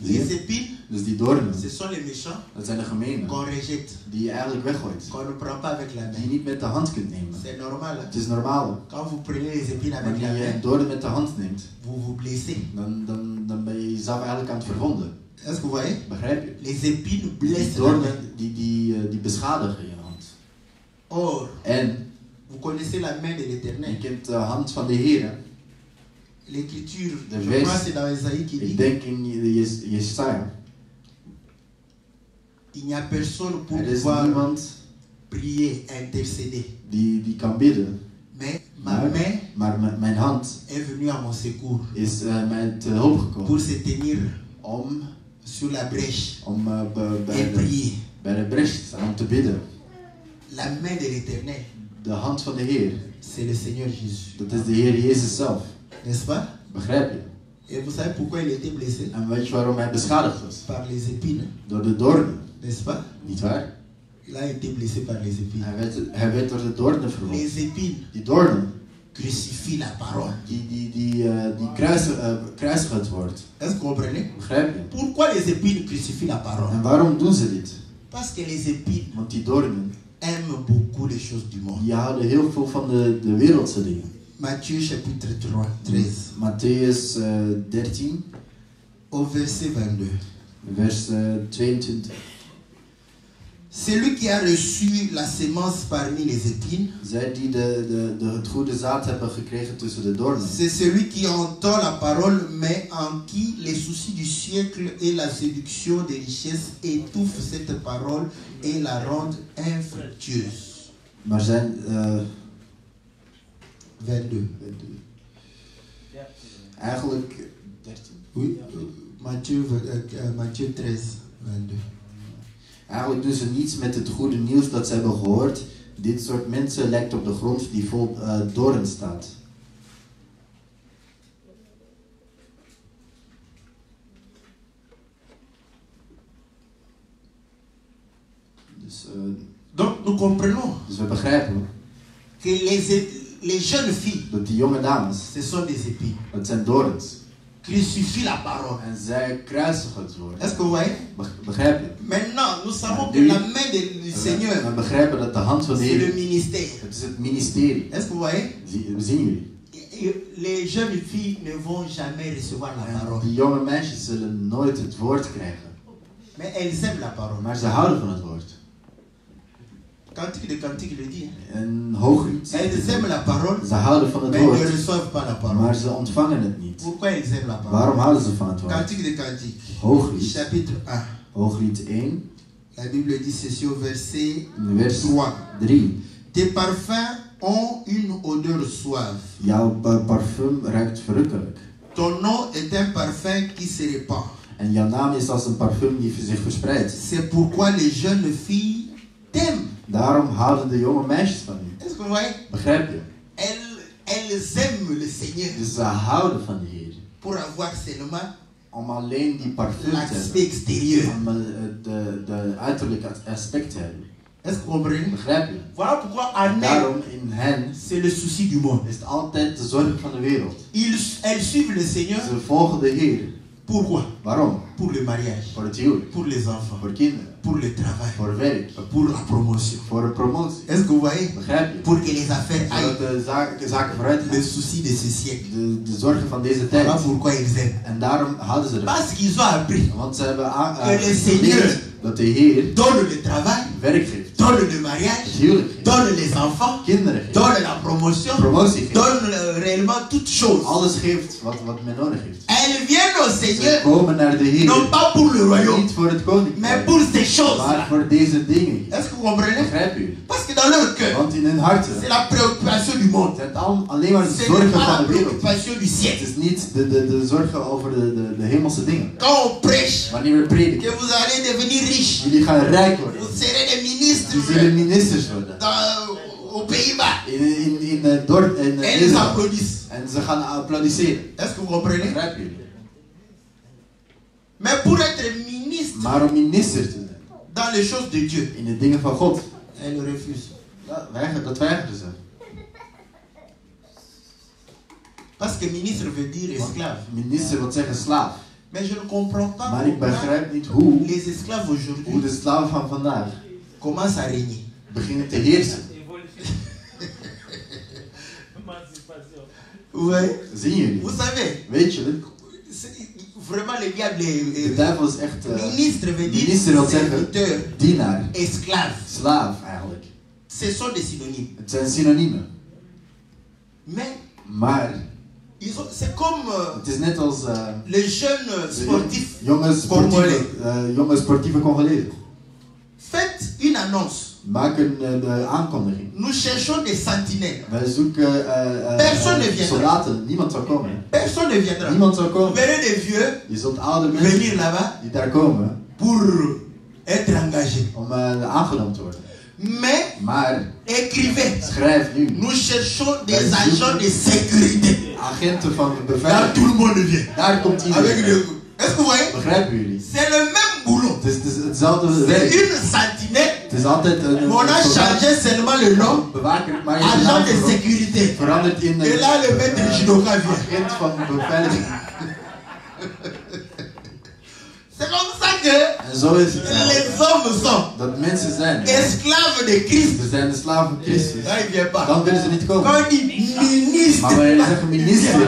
Zie Les je? épines, Dus die doornen, ce sont les méchants dat zijn de gemenen. qu'on rejette, Die je eigenlijk weggooit. qu'on ne prend pas avec la Die je main. niet met de hand kunt nemen. C'est normal. Het is normaal. Quand vous prenez les épines avec la Wanneer je een main, doorn met de hand neemt, vous vous blessez. dan, dan, dan ben je jezelf eigenlijk aan het verwonden. Est-ce que vous voyez Begrijp je? Les épines Die blessent la main. doornen die, die, eh, die beschadigen je hand. Or, En vous connaissez la main de l'éternel. hè. L'écriture, je vers- crois que c'est dans Esaïe qui dit il n'y a personne pour pouvoir prier, intercéder. die, die kan bidden. Mais ma Maar, main maar m- mijn hand est venue à mon secours is mij te hulp pour se tenir Om, sur la brèche om bij, de, bij de te bidden. La main de l'éternel, De hand van de Heer. c'est le Seigneur Jésus. Dat is de Heer Jezus zelf. N'est-ce pas Begrijp je? Et vous savez pourquoi il était blessé En weet je waarom hij beschadigd was? Par les épines, Door de doornen. n'est-ce pas Niet waar? Il a été blessé par les épines. Hij werd, hij werd door de doornen verwond. Les épines Die doornen, crucifient la parole. die, die, die, eh, die kruisen, eh, kruisigen het woord. Est-ce que vous comprenez Begrijp je? Pourquoi les épines crucifient la parole En waarom doen ze dit? Parce que les épines Want die doornen, aiment beaucoup les choses du monde. die houden heel veel van de, de wereldse dingen. Matthieu chapitre 3, 13, Matthäus eh, 13, au verset 22. vers eh, 22. Celui qui a reçu la sémence parmi les épines, Zij die de, de, de, het goede zaad hebben gekregen tussen de doornen. c'est celui qui entend la parole, mais en qui les soucis du siècle et la séduction des richesses étouffent cette parole et la rendent infructueuse. Maar zijn. eh, 22. eigenlijk. 13. Oui, Matthieu, Matthieu 13, 22. Eigenlijk doen ze niets met het goede nieuws dat ze hebben gehoord. Dit soort mensen lijkt op de grond die vol doorn staat. Dus, eh, Donc nous comprenons dus we begrijpen que les, les jeunes filles, dat die jonge dames, ce sont des épis, dat zijn dorens. Crucifient la parole. En zij kruisigen het woord. Est-ce que vous voyez Be- Begrijp je? Maintenant, nous savons que la main de- du We Seigneur, begrijpen dat de hand van de c'est le Heer, ministère. het is het ministerie. Est-ce que vous voyez Zie- Zien jullie? Les jeunes filles ne vont jamais recevoir la parole. die jonge meisjes zullen nooit het woord krijgen. Mais elles aiment la parole. Maar ze houden van het woord. Cantique de Cantique le dit. hein. En hooglied. Elles aiment la parole, Ze houden van het mais ne reçoivent pas la parole. Maar ze ontvangen het niet. Pourquoi elles aiment la parole? Waarom houden ze van het woord? Cantique de Cantique, Hooglied. chapitre 1. Hooglied 1, La Bible dit ceci au verset vers 3. 3. Tes parfums ont une odeur suave. Jouw parfum ruikt verrukkelijk. Ton nom est un parfum qui se répand. En jouw naam is als een parfum die zich verspreidt. C'est pourquoi les jeunes filles t'aiment. Daarom houden de jonge meisjes van u. Begrijp je? elles, aiment le Seigneur Dus ze houden van de Heer. pour avoir seulement Om alleen die parfum te hebben. extérieur. Om eh, de, de uiterlijke aspect te hebben. Est-ce que vous comprenez Begrijp je? Voilà pourquoi en Daarom in hen c'est le souci du monde. is het altijd de zorg van de wereld. Ils, elles suivent le Seigneur. Ze volgen de Heer. Pourquoi Waarom? Pour le mariage, Voor het huwelijk. pour les enfants, Voor kinderen. pour le travail, Voor werk. pour la promotion. Voor een promotie. Est-ce que vous voyez Begrijp je? Pour que les affaires Zodat aillent. de zaken, zaken vooruit gaan. souci de ce siècle. De, de zorgen van deze tijd. Voilà pourquoi ils aiment. En daarom houden ze ervan. Parce qu'ils ont appris. Want ze hebben aan- Que le eh, Seigneur dat de Heer Donne le travail, werk geeft. donne le mariage, Het huwelijk donne les enfants, Kinderen geeft. donne la promotion, Promotie geeft. donne euh, réellement toutes choses. Alles geeft wat, wat men nodig heeft. Elles viennent au Ze Seigneur, komen naar de Heer. non pas pour le royaume, Niet voor het mais koninkrijk. pour ces choses. Maar voor deze dingen. Est-ce que vous comprenez Begrijp u? Parce que dans leur cœur, Want in hun harten c'est la préoccupation du monde. zijn het al- alleen maar de zorgen van de wereld. Het is niet de, de, de zorgen over de, de, de hemelse dingen. Quand on prêche Wanneer we prediken, que vous allez devenir riche, jullie gaan rijk worden. vous serez des Jullie zullen ministres ministers worden. dans, aux Pays-Bas. In, in, in dorp in eh, applaudissent. En ze gaan applaudisseren. Est-ce que vous comprenez Begrijpen jullie? Mais pour être ministre Maar om minister te zijn dans les choses de Dieu, in de dingen van God, elles refusent. dat weigeren, dat weigeren ze. Parce que ministre veut dire esclave. Minister wil zeggen slaaf. Mais je ne comprends pas Maar ik begrijp niet hoe, les esclaves hoe de slaven van vandaag commencent à régner. beginnen te heersen. Ouais. Vous savez, Weet je, vraiment le diable est- de est- duivel is echt ministre veut dire wil zeggen dienaar, esclave. slaaf eigenlijk. Ce sont des synonymes. Het zijn synoniemen. Mais Maar c'est comme euh, het is net als eh, les jeunes euh, sportifs. jonge sportieve, Congolais. jonge sportieve Congolezen. Faites une annonce. Maken eh, de aankondiging. Nous cherchons des sentinelles. Wij zoeken eh, eh, Personne ne eh, viendra. soldaten. Niemand zal komen. Personne ne viendra. Niemand zal Vous komen. verrez des vieux Je zult oude mensen venir là-bas die daar komen pour être engagés. om eh, aangenomen te worden. Mais Maar écrivez. schrijf nu. Nous cherchons des Wij agents de sécurité. Agenten van Là, beveiliging. tout le monde vient. Daar komt iedereen. Est-ce que vous voyez Begrijpen jullie? C'est le même boulot. Het is, het is hetzelfde C'est werk. une sentinelle. On a changé seulement le nom agent de sécurité. Et là, le maître. C'est comme ça que les hommes sont esclaves de Christ. Quand il vient pas. Quand ministre.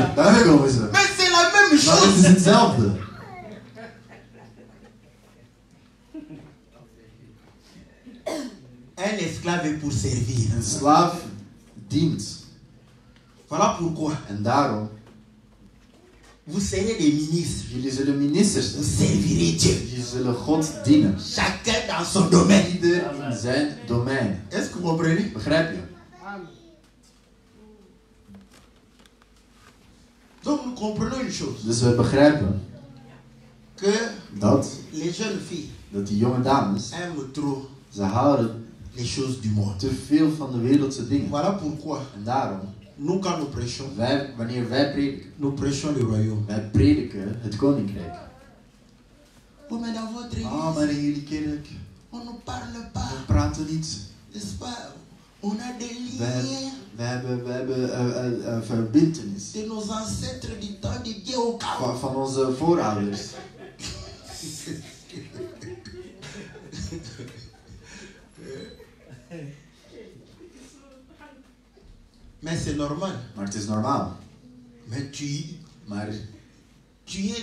Mais c'est la même chose. Un esclave est pour servir. Een slaaf dient. Voilà pourquoi En daarom, vous serez des ministres. jullie zullen ministers Vous zijn. servirez Dieu. Jullie zullen God dienen. Chacun dans son domaine. Ieder in zijn domein. Est-ce que vous comprenez Begrijp je? Donc nous comprenons une chose. Dus we begrijpen que dat, les jeunes filles dat die jonge dames, ze houden les choses du monde. te veel van de wereldse dingen. Voilà pourquoi En daarom, nous, quand nous prêchons, wij, wanneer wij prediken, nous prêchons le royaume. wij prediken het koninkrijk. Oh, mais dans votre église, Ah, maar in jullie kerk, on ne parle we pas. praten niet. N'est-ce pas On a des We, liens we hebben, we hebben eh, eh, eh, verbintenis de nos ancêtres du temps de Dieu au van, van onze voorouders. Mais c'est normal. Mais tu, es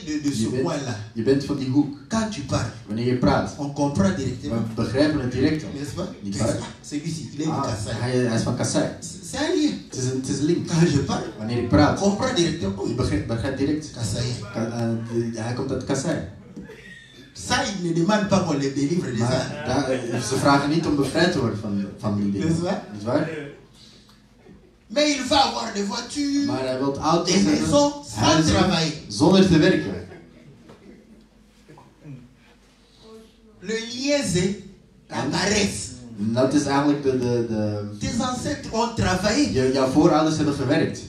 de, de ce je bent, coin-là. je bent van die hoek. Quand tu parles, Wanneer je praat, on comprend we directement. begrijpen het direct. N'est-ce pas? Niet C'est waar? Celui-ci, il est Ah, Kassai. hij, hij is van Kassai. C'est un lien. Het is, een- het is een link. Quand je parle, Wanneer ik on comprend directement. je begrijpt, begrijpt direct. Kassai. Ka- de- hij komt uit Kassai. Ça, il ne demande pas qu'on les délivre de ça. Maar eh, ze vragen niet om bevrijd te worden van, van die dingen. Is waar? Mais il va avoir des voitures, Maar hij wil auto's des hebben, maisons, sans huizen, travailler. zonder te werken. Le c'est la paresse. En Dat is eigenlijk de, de, de, Tes ancêtres ont travaillé. je, jouw voorouders hebben gewerkt.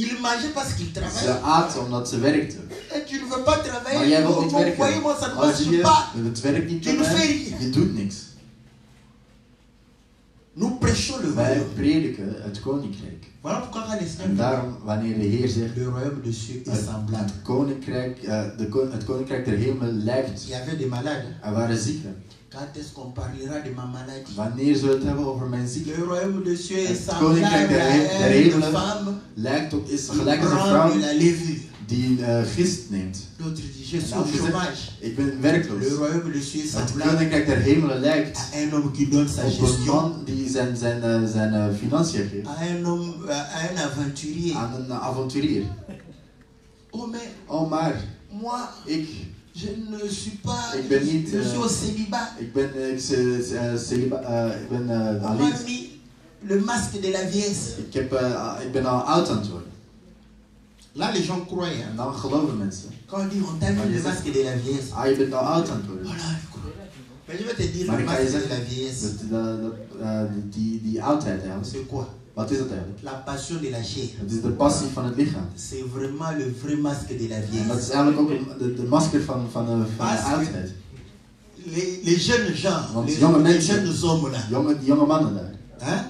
Ils mangeaient parce qu'ils Ze travaillaient. aten omdat ze werkten. Et tu ne veux pas Maar travailler. jij wilt niet werken. marche je, pas. het werkt niet rien. Je doet niks. Nous prêchons le Wij prediken het koninkrijk. Voilà pourquoi quand les En daarom, wanneer de Heer zegt, le royaume de Dieu est het, semblable. het koninkrijk, eh, de, het koninkrijk der hemel lijkt, Il y avait des malades. er waren zieken. Quand est-ce qu'on parlera de ma maladie Wanneer zullen we het hebben over mijn ziekte? Het koninkrijk der, hemelen femme lijkt op, is gelijk als een vrouw de la levure. die uh, gist neemt. Ik ben werkloos. Het koninkrijk der hemelen lijkt op een man die zijn, zijn, eh, zijn eh, financiën geeft aventurier. aan een avonturier. Oh Oh, maar moi, ik, je ne suis pas, Ik ben niet, je eh, suis au célibat. ik ben, eh, ik, eh, eh, ik ben eh, On alleen. m'a mis le masque de la vieillesse. Ik, heb, eh, ik ben al oud aan het worden. Là, les gens croient. hein. Geloven mensen. Quand on dit on t'a mis le masque de la vieillesse. Ah, je bent al oud aan het worden. Voilà, ils croient. Mais je vais te dire le masque de la vieillesse. dat, dat, dat, eh, die, die oudheid eigenlijk. C'est quoi? La passion de la chair. C'est vraiment le vrai masque de la En dat is eigenlijk ook de, de masker van, van, de, van de Passie. oudheid. Les, les jeunes gens, Want les, jonge les mensen- jeunes hommes là, Jonge, die jonge mannen daar. hein,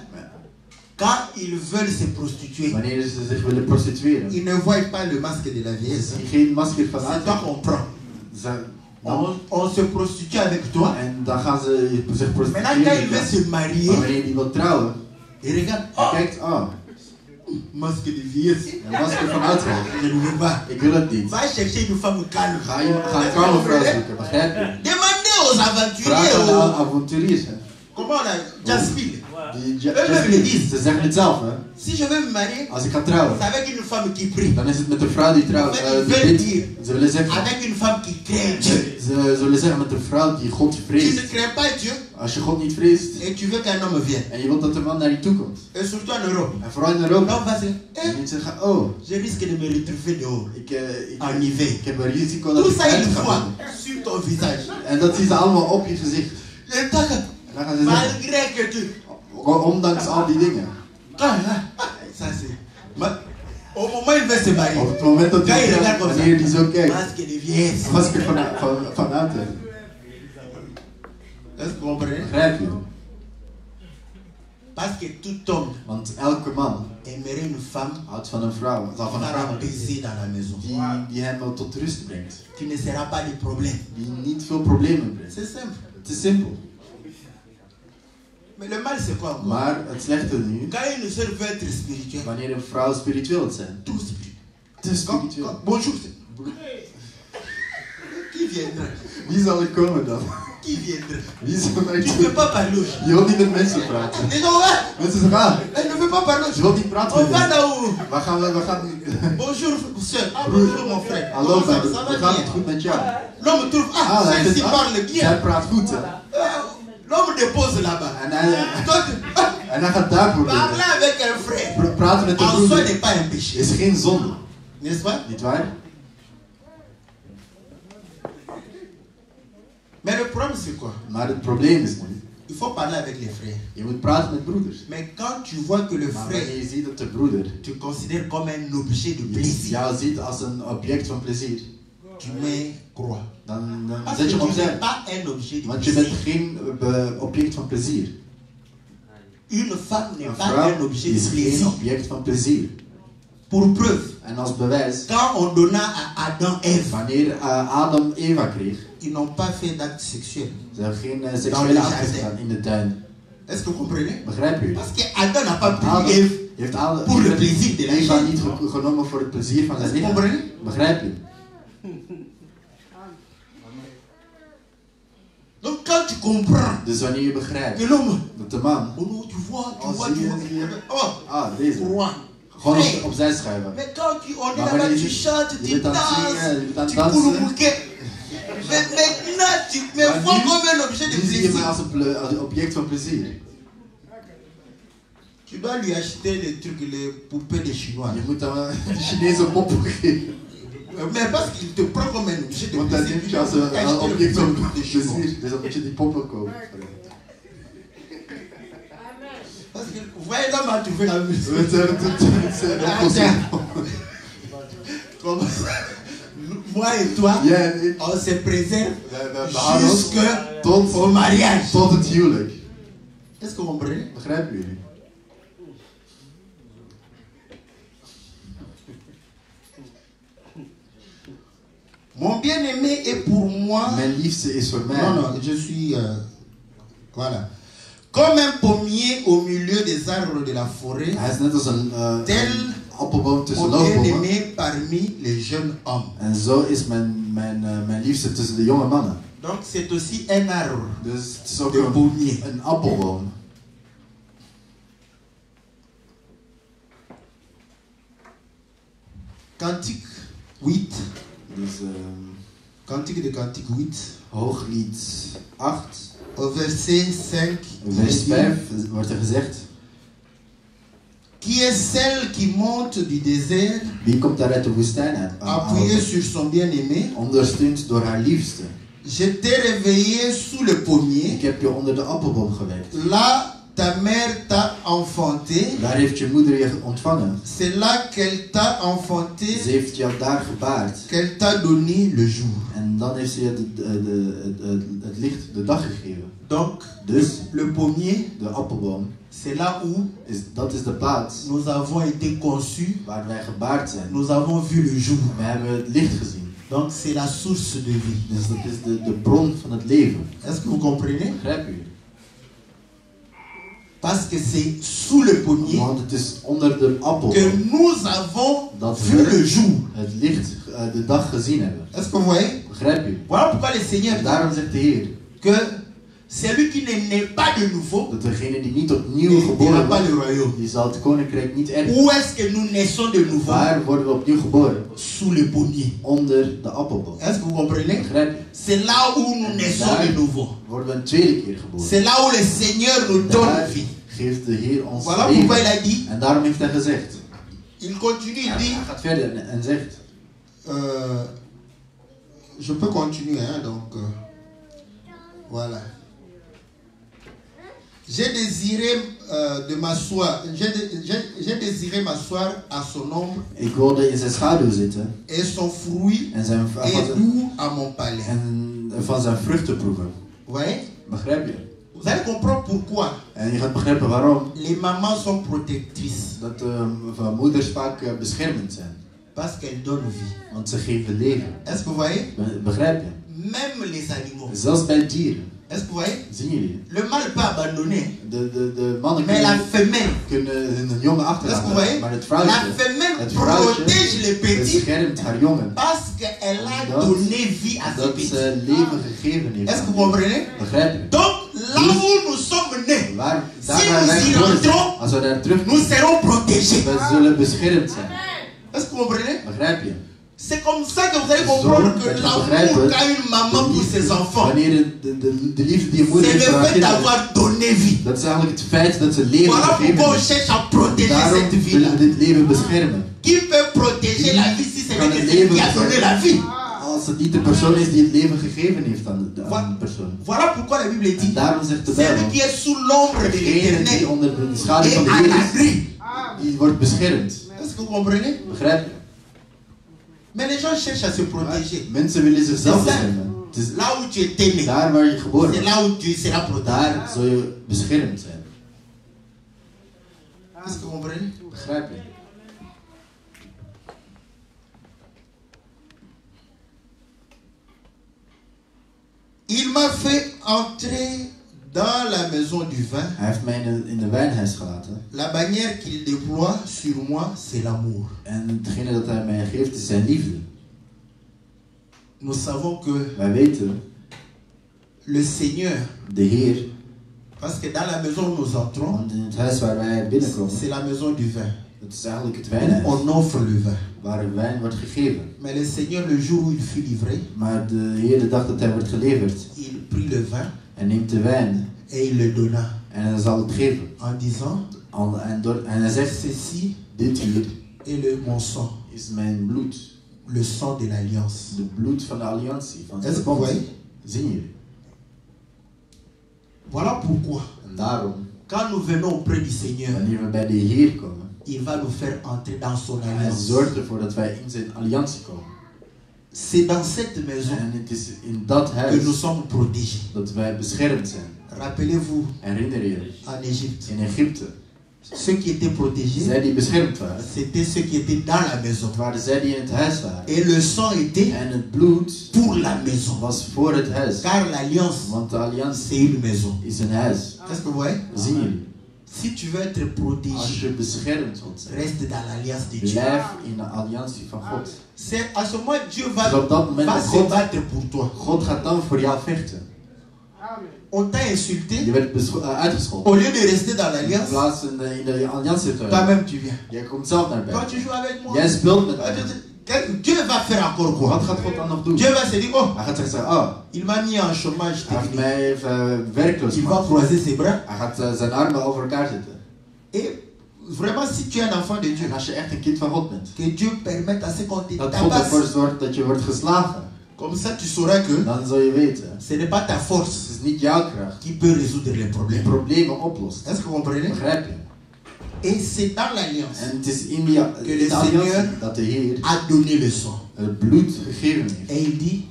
quand ils veulent se prostituer, Wanneer ze zich willen prostitueren. ils ne voient pas le masque de la vieillesse. geen masker van C'est toi oudheid. qu'on prend. Ze- On, on se prostitue avec toi. En dan gaan ze zich Maintenant, quand il prostitueren. veut se marier, wanneer die wil trouwen, il regarde, hij kijkt, oh, masque de vieillesse. een masker van pas. Ik wil het niet. Va chercher une femme calme. Ga, je, ga een vrouw zoeken, begrijp je? Demandez aux Vraag aventuriers, aan de aux- avonturiers. comment on a, Ze zeggen het zelf, hè. Si je veux me marier, Als ik ga trouwen, c'est avec une femme qui prie, dan is het met een vrouw die trouwt. Met eh, die. Ze willen zeggen, avec une femme qui craint Dieu. ze zullen zeggen met een vrouw die God Tu ne vreest. crains pas Dieu Als je God niet vreest et tu veux qu'un homme vienne. en je wilt dat de man naar je toe komt. Et surtout en Europe. En vooral in Europa. En eh, niet zeggen, oh, je risque de me retrouver dehors. ik, eh, ik, En hiver. ik heb een risico dat Tout ik uit ga sur ton visage. En dat zien ze allemaal op je gezicht. En dan gaan ze zeggen, malgré que tu. Ondanks al die dingen. Ah, ah, ah, ça c'est. Ma- Au moment il veut se marier, Op het moment dat hij regarde comme ça. wanneer die zo kijkt, masque de vieillesse. masker van, van, van. Est-ce que vous comprenez Begrijp je? Parce que tout homme Want elke man aimerait une femme houdt van een vrouw, zal van een va vrouw baiser dans la maison. die, die hem tot rust brengt. Qui ne sera pas le problème. Die niet veel problemen brengt. C'est simple. Het is simpel. Mais le mal, c'est quoi encore Maar het slechte nu, Quand une soeur veut être spirituelle, wanneer een vrouw spiritueel zijn. spirituel. Te spiritueel. bonjour. c'est- Qui viendra Wie zal er komen dan? Wie zal naar Tu je wilt niet met mensen praten. Mensen zeggen, ah, elle ne veut pas parler aux je wilt niet praten On met va hen. là où Waar gaan we, waar gaan we? Bonjour, soeur. Ah, bonjour, mon frère. Hallo, we gaan het goed met jou. L'homme trouve, ah, Ah, ah, parle bien. zij praat goed hè. L'homme dépose là-bas. Hij, Toi, tu- ah, parler avec un frère. En soi n'est pas un péché. N'est-ce pas? Mais le problème, c'est quoi? Is nu, Il faut parler avec les frères. je moet praten met broeders. Mais quand tu vois que le frère je ziet dat de broeder te considère comme un objet de plaisir, jou ziet als een object van plezier, tu mets dan Parce que tu n'es pas un objet de bent plaisir. van plezier. Une femme n'est pas un objet de plaisir. object van plezier. Pour preuve, En als bewijs, quand on donna à Adam Ève, wanneer eh, Adam Eva kreeg, ils n'ont pas fait d'acte sexuel. ze hebben geen eh, seksuele le acten gedaan in de tuin. Est-ce que vous comprenez? Parce que Adam n'a pas pris Ève. heeft Adam, Pour le plaisir de la Eva niet ge- genomen voor het plezier van zijn Est-ce que vous lichaam. comprenez? Begrijp je? comprends. Dus je begrijpt dat de man. Als je ah, deze. gewoon op, schuiven aan het zingen, je bent mais maintenant, tu me vois comme un objet de plaisir. Tu dois lui acheter les trucs, les poupées des Chinois. Je moet een Chinese. Mais parce qu'il te prend comme un objet de On t'a dit que tu as un objet comme des objets du pauvre, quoi. Parce que vous voyez, l'homme a trouvé la musique. C'est Comme moi et toi, on se préserve jusqu'au mariage. Tot het huwelijk. Est-ce que vous comprenez? Begrijp jullie? Mon bien-aimé est pour moi. Non, non, je suis. Euh, voilà. Comme un pommier au milieu des arbres de la forêt, tel mon bien-aimé parmi les jeunes hommes. And so ist mein, mein, mein Liebster zwischen den. Donc c'est aussi un arbre das de ein, pommier. Cantique 8. Dus ehm, Cantique de Cantique 8. hooglied 8, Au verset 5. il est vers dit, 5 wordt er gezegd. Qui est celle qui monte du désert, Wie komt daar uit de woestijn uit? appuyée sur son bien-aimé Ondersteund door haar liefste. Je t'ai réveillé sous le pommier. Ik heb je onder de appelboom gewekt. Là, ta mère t'a enfanté. Daar heeft je moeder je ontvangen? C'est là qu'elle t'a Ze enfanté, heeft jou daar gebaard. qu'elle t'a donné le jour. En dan heeft ze je de, de, de- het, het, het licht, de dag gegeven. Donc, Dus le pommier, de appelboom, c'est là où is, dat is de plaats nous avons été conçus, waar wij gebaard zijn. nous avons vu le jour. We hebben het licht gezien. Donc, c'est la source de vie. Dus dat is de, de bron van het leven. Est-ce que vous comprenez? Begrijp? Parce que c'est sous le pommier Want het is onder de que appelboom nous avons dat vu le jour. het licht, eh, de dag gezien hebben. Est-ce que vous voyez? Begrijp je? Voilà pourquoi le Seigneur dit daarom zegt de Heer que celui qui ne naît pas de nouveau dat degene die niet opnieuw geboren pas wordt, die zal het koninkrijk niet erven. Où est-ce que nous naissons de nouveau? Waar worden we opnieuw geboren? Sous le pommier. Onder de appelboom. Est-ce que vous comprenez? C'est là où nous naissons de nouveau. Worden we een tweede keer geboren. C'est là où le Seigneur nous donne vie. geeft de Heer ons Voilà pourquoi il leven. a dit, En daarom heeft hij gezegd. il continue, il Hij dit, gaat verder en- zegt. euh, je peux continuer, hein, donc, voilà. J'ai désiré euh, de m'asseoir, j'ai dé- j'ai- j'ai désiré m'asseoir à son ombre Ik wilde in zijn schaduw zitten et son fruit en, zijn, est doux à mon palais. en van zijn vruchten proeven. Vous voyez? Begrijp je? Vous allez comprendre pourquoi En je gaat begrijpen waarom. les mamans sont protectrices. Dat van moeders vaak eh, beschermend zijn. Parce qu'elles donnent vie. Want ze geven leven. Est-ce que vous voyez? Be- Begrijp je? Même les animaux. Zelfs bij dieren. Est-ce que vous voyez? Le mâle peut abandonner. De, de, de mais la femelle. Est-ce que vous voyez? La femelle protège les petits parce qu'elle a donné vie à ses petits. Ah. Est-ce que vous comprenez? Donc, là où nous sommes nés, si nous y rentrons, nous serons protégés. Est-ce que vous comprenez? C'est comme ça que vous allez comprendre que l'amour qu'a une maman pour ses enfants, c'est le fait d'avoir donné vie. Dat is eigenlijk het feit dat ze leven Voilà pourquoi on cherche à protéger Daarom cette willen vie-là. we dit leven beschermen. Qui peut protéger la vie si c'est que lui qui a donné la vie Als het niet de persoon is die het leven gegeven heeft aan de, aan de persoon. Voilà pourquoi la Bible dit daarom zegt de celui Bijbel, qui est sous l'ombre de l'éternel onder de schaduw van de Heer is, die wordt beschermd. Est-ce que vous comprenez Begrijp je? Mais les gens cherchent à se protéger. Mensen willen zichzelf beschermen. Het is Là où tu es né, daar waar je geboren c'est bent. là où tu seras protégé. Daar zul je beschermd zijn. Est-ce que vous comprenez? Begrijp je? Il m'a fait entrer dans la maison du vin. In. La bannière qu'il déploie sur moi, c'est l'amour. Nous savons que weten, le Seigneur, de Heer, parce que dans la maison où nous entrons, c'est la maison du vin. dat is eigenlijk het Où wijnhuis. on offre le vin. Waar wijn wordt gegeven. Mais le Seigneur, le jour où il fut livré, Maar de Heer, de dag dat hij wordt geleverd, il prit le vin hij de wijn et il le donna en hij zal geven. en disant En, door, en hij zegt, Ceci dit hier est le, mon sang, is mijn bloed. le sang de l'alliance. De bloed van de alliantie, van Est-ce que vous voyez? Voilà pourquoi, En daarom, quand nous venons auprès du Seigneur, wanneer we bij de Heer komen, il va nous faire entrer dans son hij alliance. zorgt ervoor dat wij in zijn alliantie komen. C'est dans cette maison que nous sommes protégés. Rappelez-vous, en Égypte, ceux qui étaient protégés, c'était ceux qui étaient dans la maison. Et le sang était pour la maison. Car l'alliance, c'est une maison. Qu'est-ce que vous voyez? Si tu veux être protégé, reste dans l'alliance de Dieu. C'est à ce moment Dieu va, se battre pour toi. On t'a insulté. Au lieu de rester dans l'alliance, toi-même tu viens. Quand tu joues avec moi, Dieu va faire encore quoi Dieu va se dire, oh, il m'a mis en chômage technique. Il va croiser ses bras. Et vraiment, si tu es un enfant de Dieu, que Dieu permette à ce qu'on te tabasse. Comme ça, tu sauras que ce n'est pas ta force qui peut résoudre les problèmes. Est-ce que vous comprenez? Et c'est dans l'alliance que le Seigneur a donné le sang. Et il dit,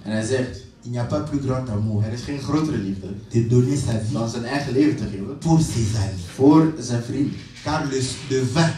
il n'y a pas plus grand amour de donner sa vie pour ses amis. Car le, le vin,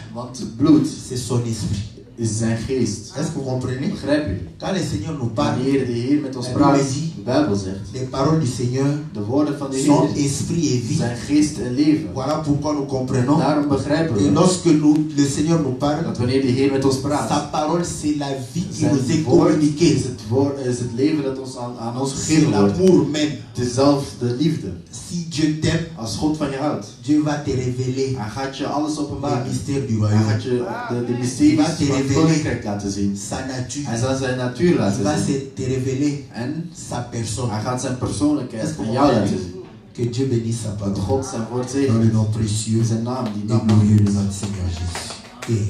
c'est son esprit is zijn geest. Est-ce que vous comprenez? Begrijp je? Quand le Seigneur nous parle, Wanneer de Heer met ons La praat, Bible dit, de Bijbel zegt, les paroles du Seigneur de woorden van de sont esprit et vie. zijn geest en leven. Voilà pourquoi nous comprenons Daarom begrijpen we lorsque nous, le Seigneur nous parle, dat wanneer de Heer met ons sa parole c'est la vie qui nous est communiquée. is het, woord, is het leven dat ons aan, aan ons C'est gegeven wordt. l'amour même. Het is zelf de liefde. Si Dieu t'aime, Als God van je houdt, Dieu va te révéler hij gaat je alles les openbaren. mystères du Hij royaume, gaat je de, de mysteries Hij je van het koninkrijk laten zien. sa nature. Hij zal zijn natuur Il laten va zien. se te révéler En sa personne. hij gaat zijn persoonlijkheid aan jou va laten zien. Que Dieu bénisse sa Dat parole. God zijn woord Dans le zegt. nom précieux Zijn naam, die et naam. glorieux de notre Seigneur Jésus. Et